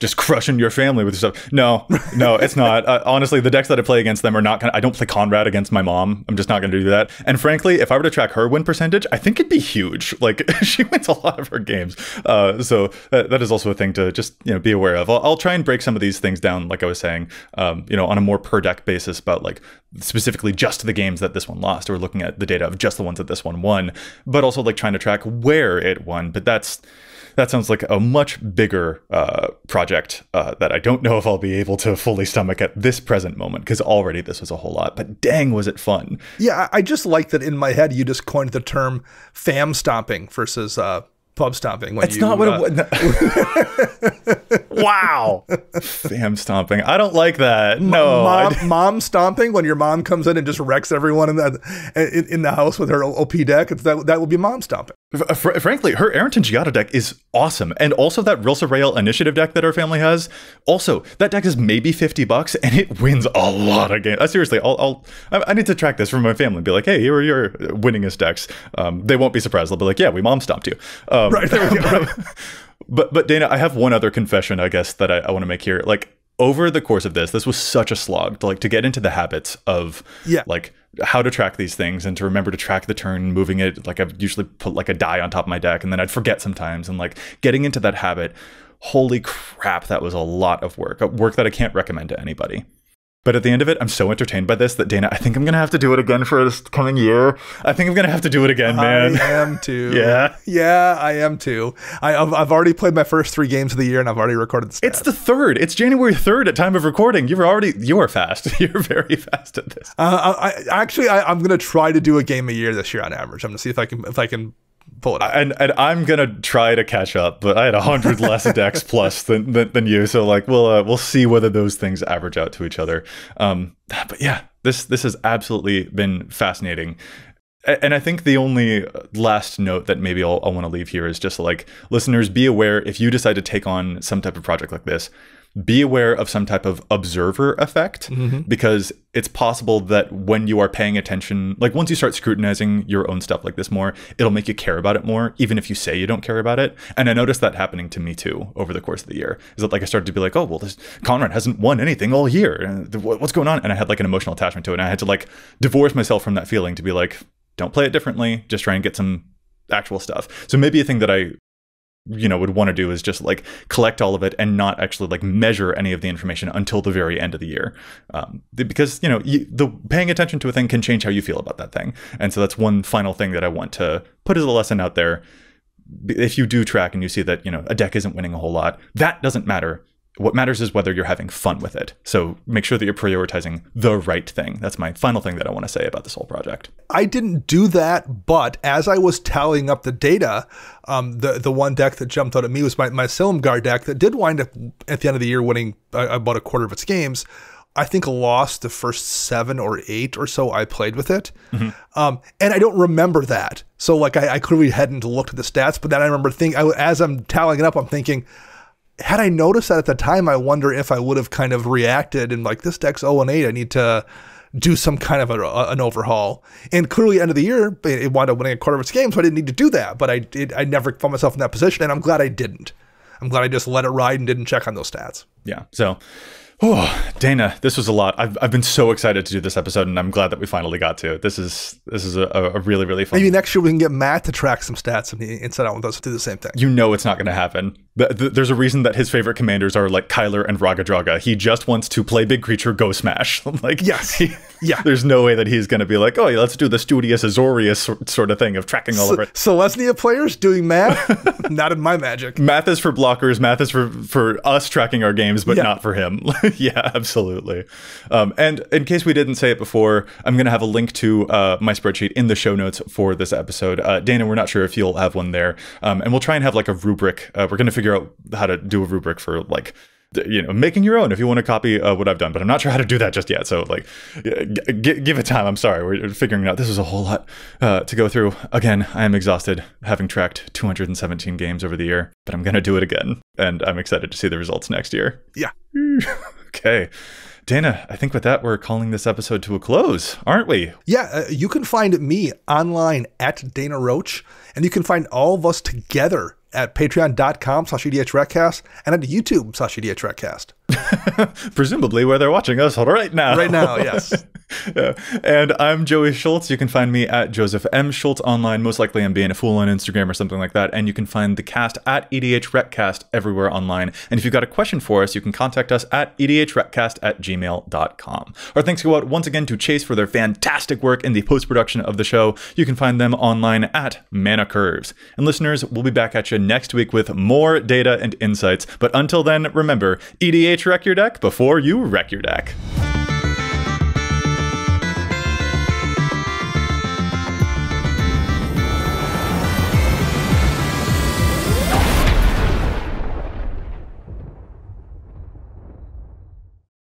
just crushing your family with stuff. No, no, it's not. Uh, honestly, the decks that I play against them are not. I don't play Conrad against my mom. I'm just not going to do that. And frankly, if I were to track her win percentage, I think it'd be huge. Like she wins a lot of her games. Uh, so that, that is also a thing to just you know be aware of. I'll, I'll try and break some of these things down, like I was saying, um, you know, on a more per deck basis about like specifically just the games that this one lost, or looking at the data of just the ones that this one won, but also like trying to track where it won. But that's that sounds like a much bigger uh, project uh, that I don't know if I'll be able to fully stomach at this present moment because already this was a whole lot. But dang, was it fun! Yeah, I just like that in my head you just coined the term fam stomping versus uh, pub stomping. When It's you, not what uh, it was. wow. Fam stomping. I don't like that. No. Mom, mom, stomping when your mom comes in and just wrecks everyone in the in, in the house with her OP deck. It's that that would be mom stomping. Fr- frankly, her Errant and Giada deck is awesome, and also that Rilsa Rael Initiative deck that our family has. Also, that deck is maybe fifty bucks, and it wins a lot of games. Uh, seriously, I'll, I'll I need to track this for my family and be like, hey, here are your winningest decks. Um, they won't be surprised. They'll be like, yeah, we mom stomped you. Um, right there we go. Right. but but Dana, I have one other confession, I guess, that I, I want to make here. Like over the course of this, this was such a slog to like to get into the habits of yeah. like how to track these things and to remember to track the turn, moving it. Like I've usually put like a die on top of my deck and then I'd forget sometimes. And like getting into that habit, holy crap, that was a lot of work. Work that I can't recommend to anybody. But at the end of it, I'm so entertained by this that Dana, I think I'm gonna have to do it again for this coming year. I think I'm gonna have to do it again, man. I am too. yeah, yeah, I am too. I, have I've already played my first three games of the year, and I've already recorded the. It's the third. It's January third at time of recording. You're already you are fast. You're very fast at this. Uh, I, I actually I, I'm gonna try to do a game a year this year on average. I'm gonna see if I can if I can pull it And and I'm gonna try to catch up, but I had a hundred less decks plus than, than, than you, so like we'll uh, we'll see whether those things average out to each other. Um, but yeah, this this has absolutely been fascinating. And I think the only last note that maybe I'll, I'll want to leave here is just like listeners, be aware if you decide to take on some type of project like this, be aware of some type of observer effect mm-hmm. because it's possible that when you are paying attention, like once you start scrutinizing your own stuff like this more, it'll make you care about it more, even if you say you don't care about it. And I noticed that happening to me too over the course of the year. Is that like I started to be like, oh, well, this Conrad hasn't won anything all year. What's going on? And I had like an emotional attachment to it. And I had to like divorce myself from that feeling to be like, don't play it differently. Just try and get some actual stuff. So maybe a thing that I you know would want to do is just like collect all of it and not actually like measure any of the information until the very end of the year. Um, because you know you, the paying attention to a thing can change how you feel about that thing. And so that's one final thing that i want to put as a lesson out there. If you do track and you see that you know a deck isn't winning a whole lot that doesn't matter what matters is whether you're having fun with it. So make sure that you're prioritizing the right thing. That's my final thing that I want to say about this whole project. I didn't do that, but as I was tallying up the data, um, the the one deck that jumped out at me was my, my Silumgar deck that did wind up at the end of the year winning uh, about a quarter of its games. I think lost the first seven or eight or so I played with it. Mm-hmm. Um, and I don't remember that. So like I, I, clearly hadn't looked at the stats, but then I remember thinking, as I'm tallying it up, I'm thinking, had I noticed that at the time, I wonder if I would have kind of reacted and like this deck's 0 and 8. I need to do some kind of a, a, an overhaul. And clearly, end of the year, it wound up winning a quarter of its game, so I didn't need to do that. But I it, I never found myself in that position, and I'm glad I didn't. I'm glad I just let it ride and didn't check on those stats. Yeah. So Oh, Dana, this was a lot. I've, I've been so excited to do this episode, and I'm glad that we finally got to it. This is this is a, a really really fun. Maybe next year we can get Matt to track some stats and he inside out with us to do the same thing. You know it's not going to happen. There's a reason that his favorite commanders are like Kyler and Raga Draga. He just wants to play big creature, go smash. like yes, he, yeah. There's no way that he's going to be like, oh, yeah, let's do the Studious Azorius sort of thing of tracking all of it. Selesnya players doing math, not in my magic. Math is for blockers. Math is for for us tracking our games, but yeah. not for him. yeah, absolutely. Um, and in case we didn't say it before, I'm going to have a link to uh, my spreadsheet in the show notes for this episode. Uh, Dana, we're not sure if you'll have one there, um, and we'll try and have like a rubric. Uh, we're going to figure out how to do a rubric for like you know making your own if you want to copy uh, what i've done but i'm not sure how to do that just yet so like g- give it time i'm sorry we're figuring it out. This is a whole lot uh, to go through. Again i am exhausted having tracked 217 games over the year but i'm going to do it again and i'm excited to see the results next year. Yeah. Okay. Dana, I think with that, we're calling this episode to a close, aren't we? Yeah, uh, you can find me online at Dana Roach, and you can find all of us together at patreon.com slash edhrecast and at YouTube slash edhrecast. Presumably where they're watching us right now. Right now, yes. yeah. And I'm Joey Schultz. You can find me at Joseph M. Schultz online. Most likely I'm being a fool on Instagram or something like that. And you can find the cast at EDHRECast everywhere online. And if you've got a question for us, you can contact us at EDHRECast at gmail.com. Our thanks go out once again to Chase for their fantastic work in the post production of the show. You can find them online at Mana Curves. And listeners, we'll be back at you next week with more data and insights. But until then, remember EDH wreck your deck before you wreck your deck.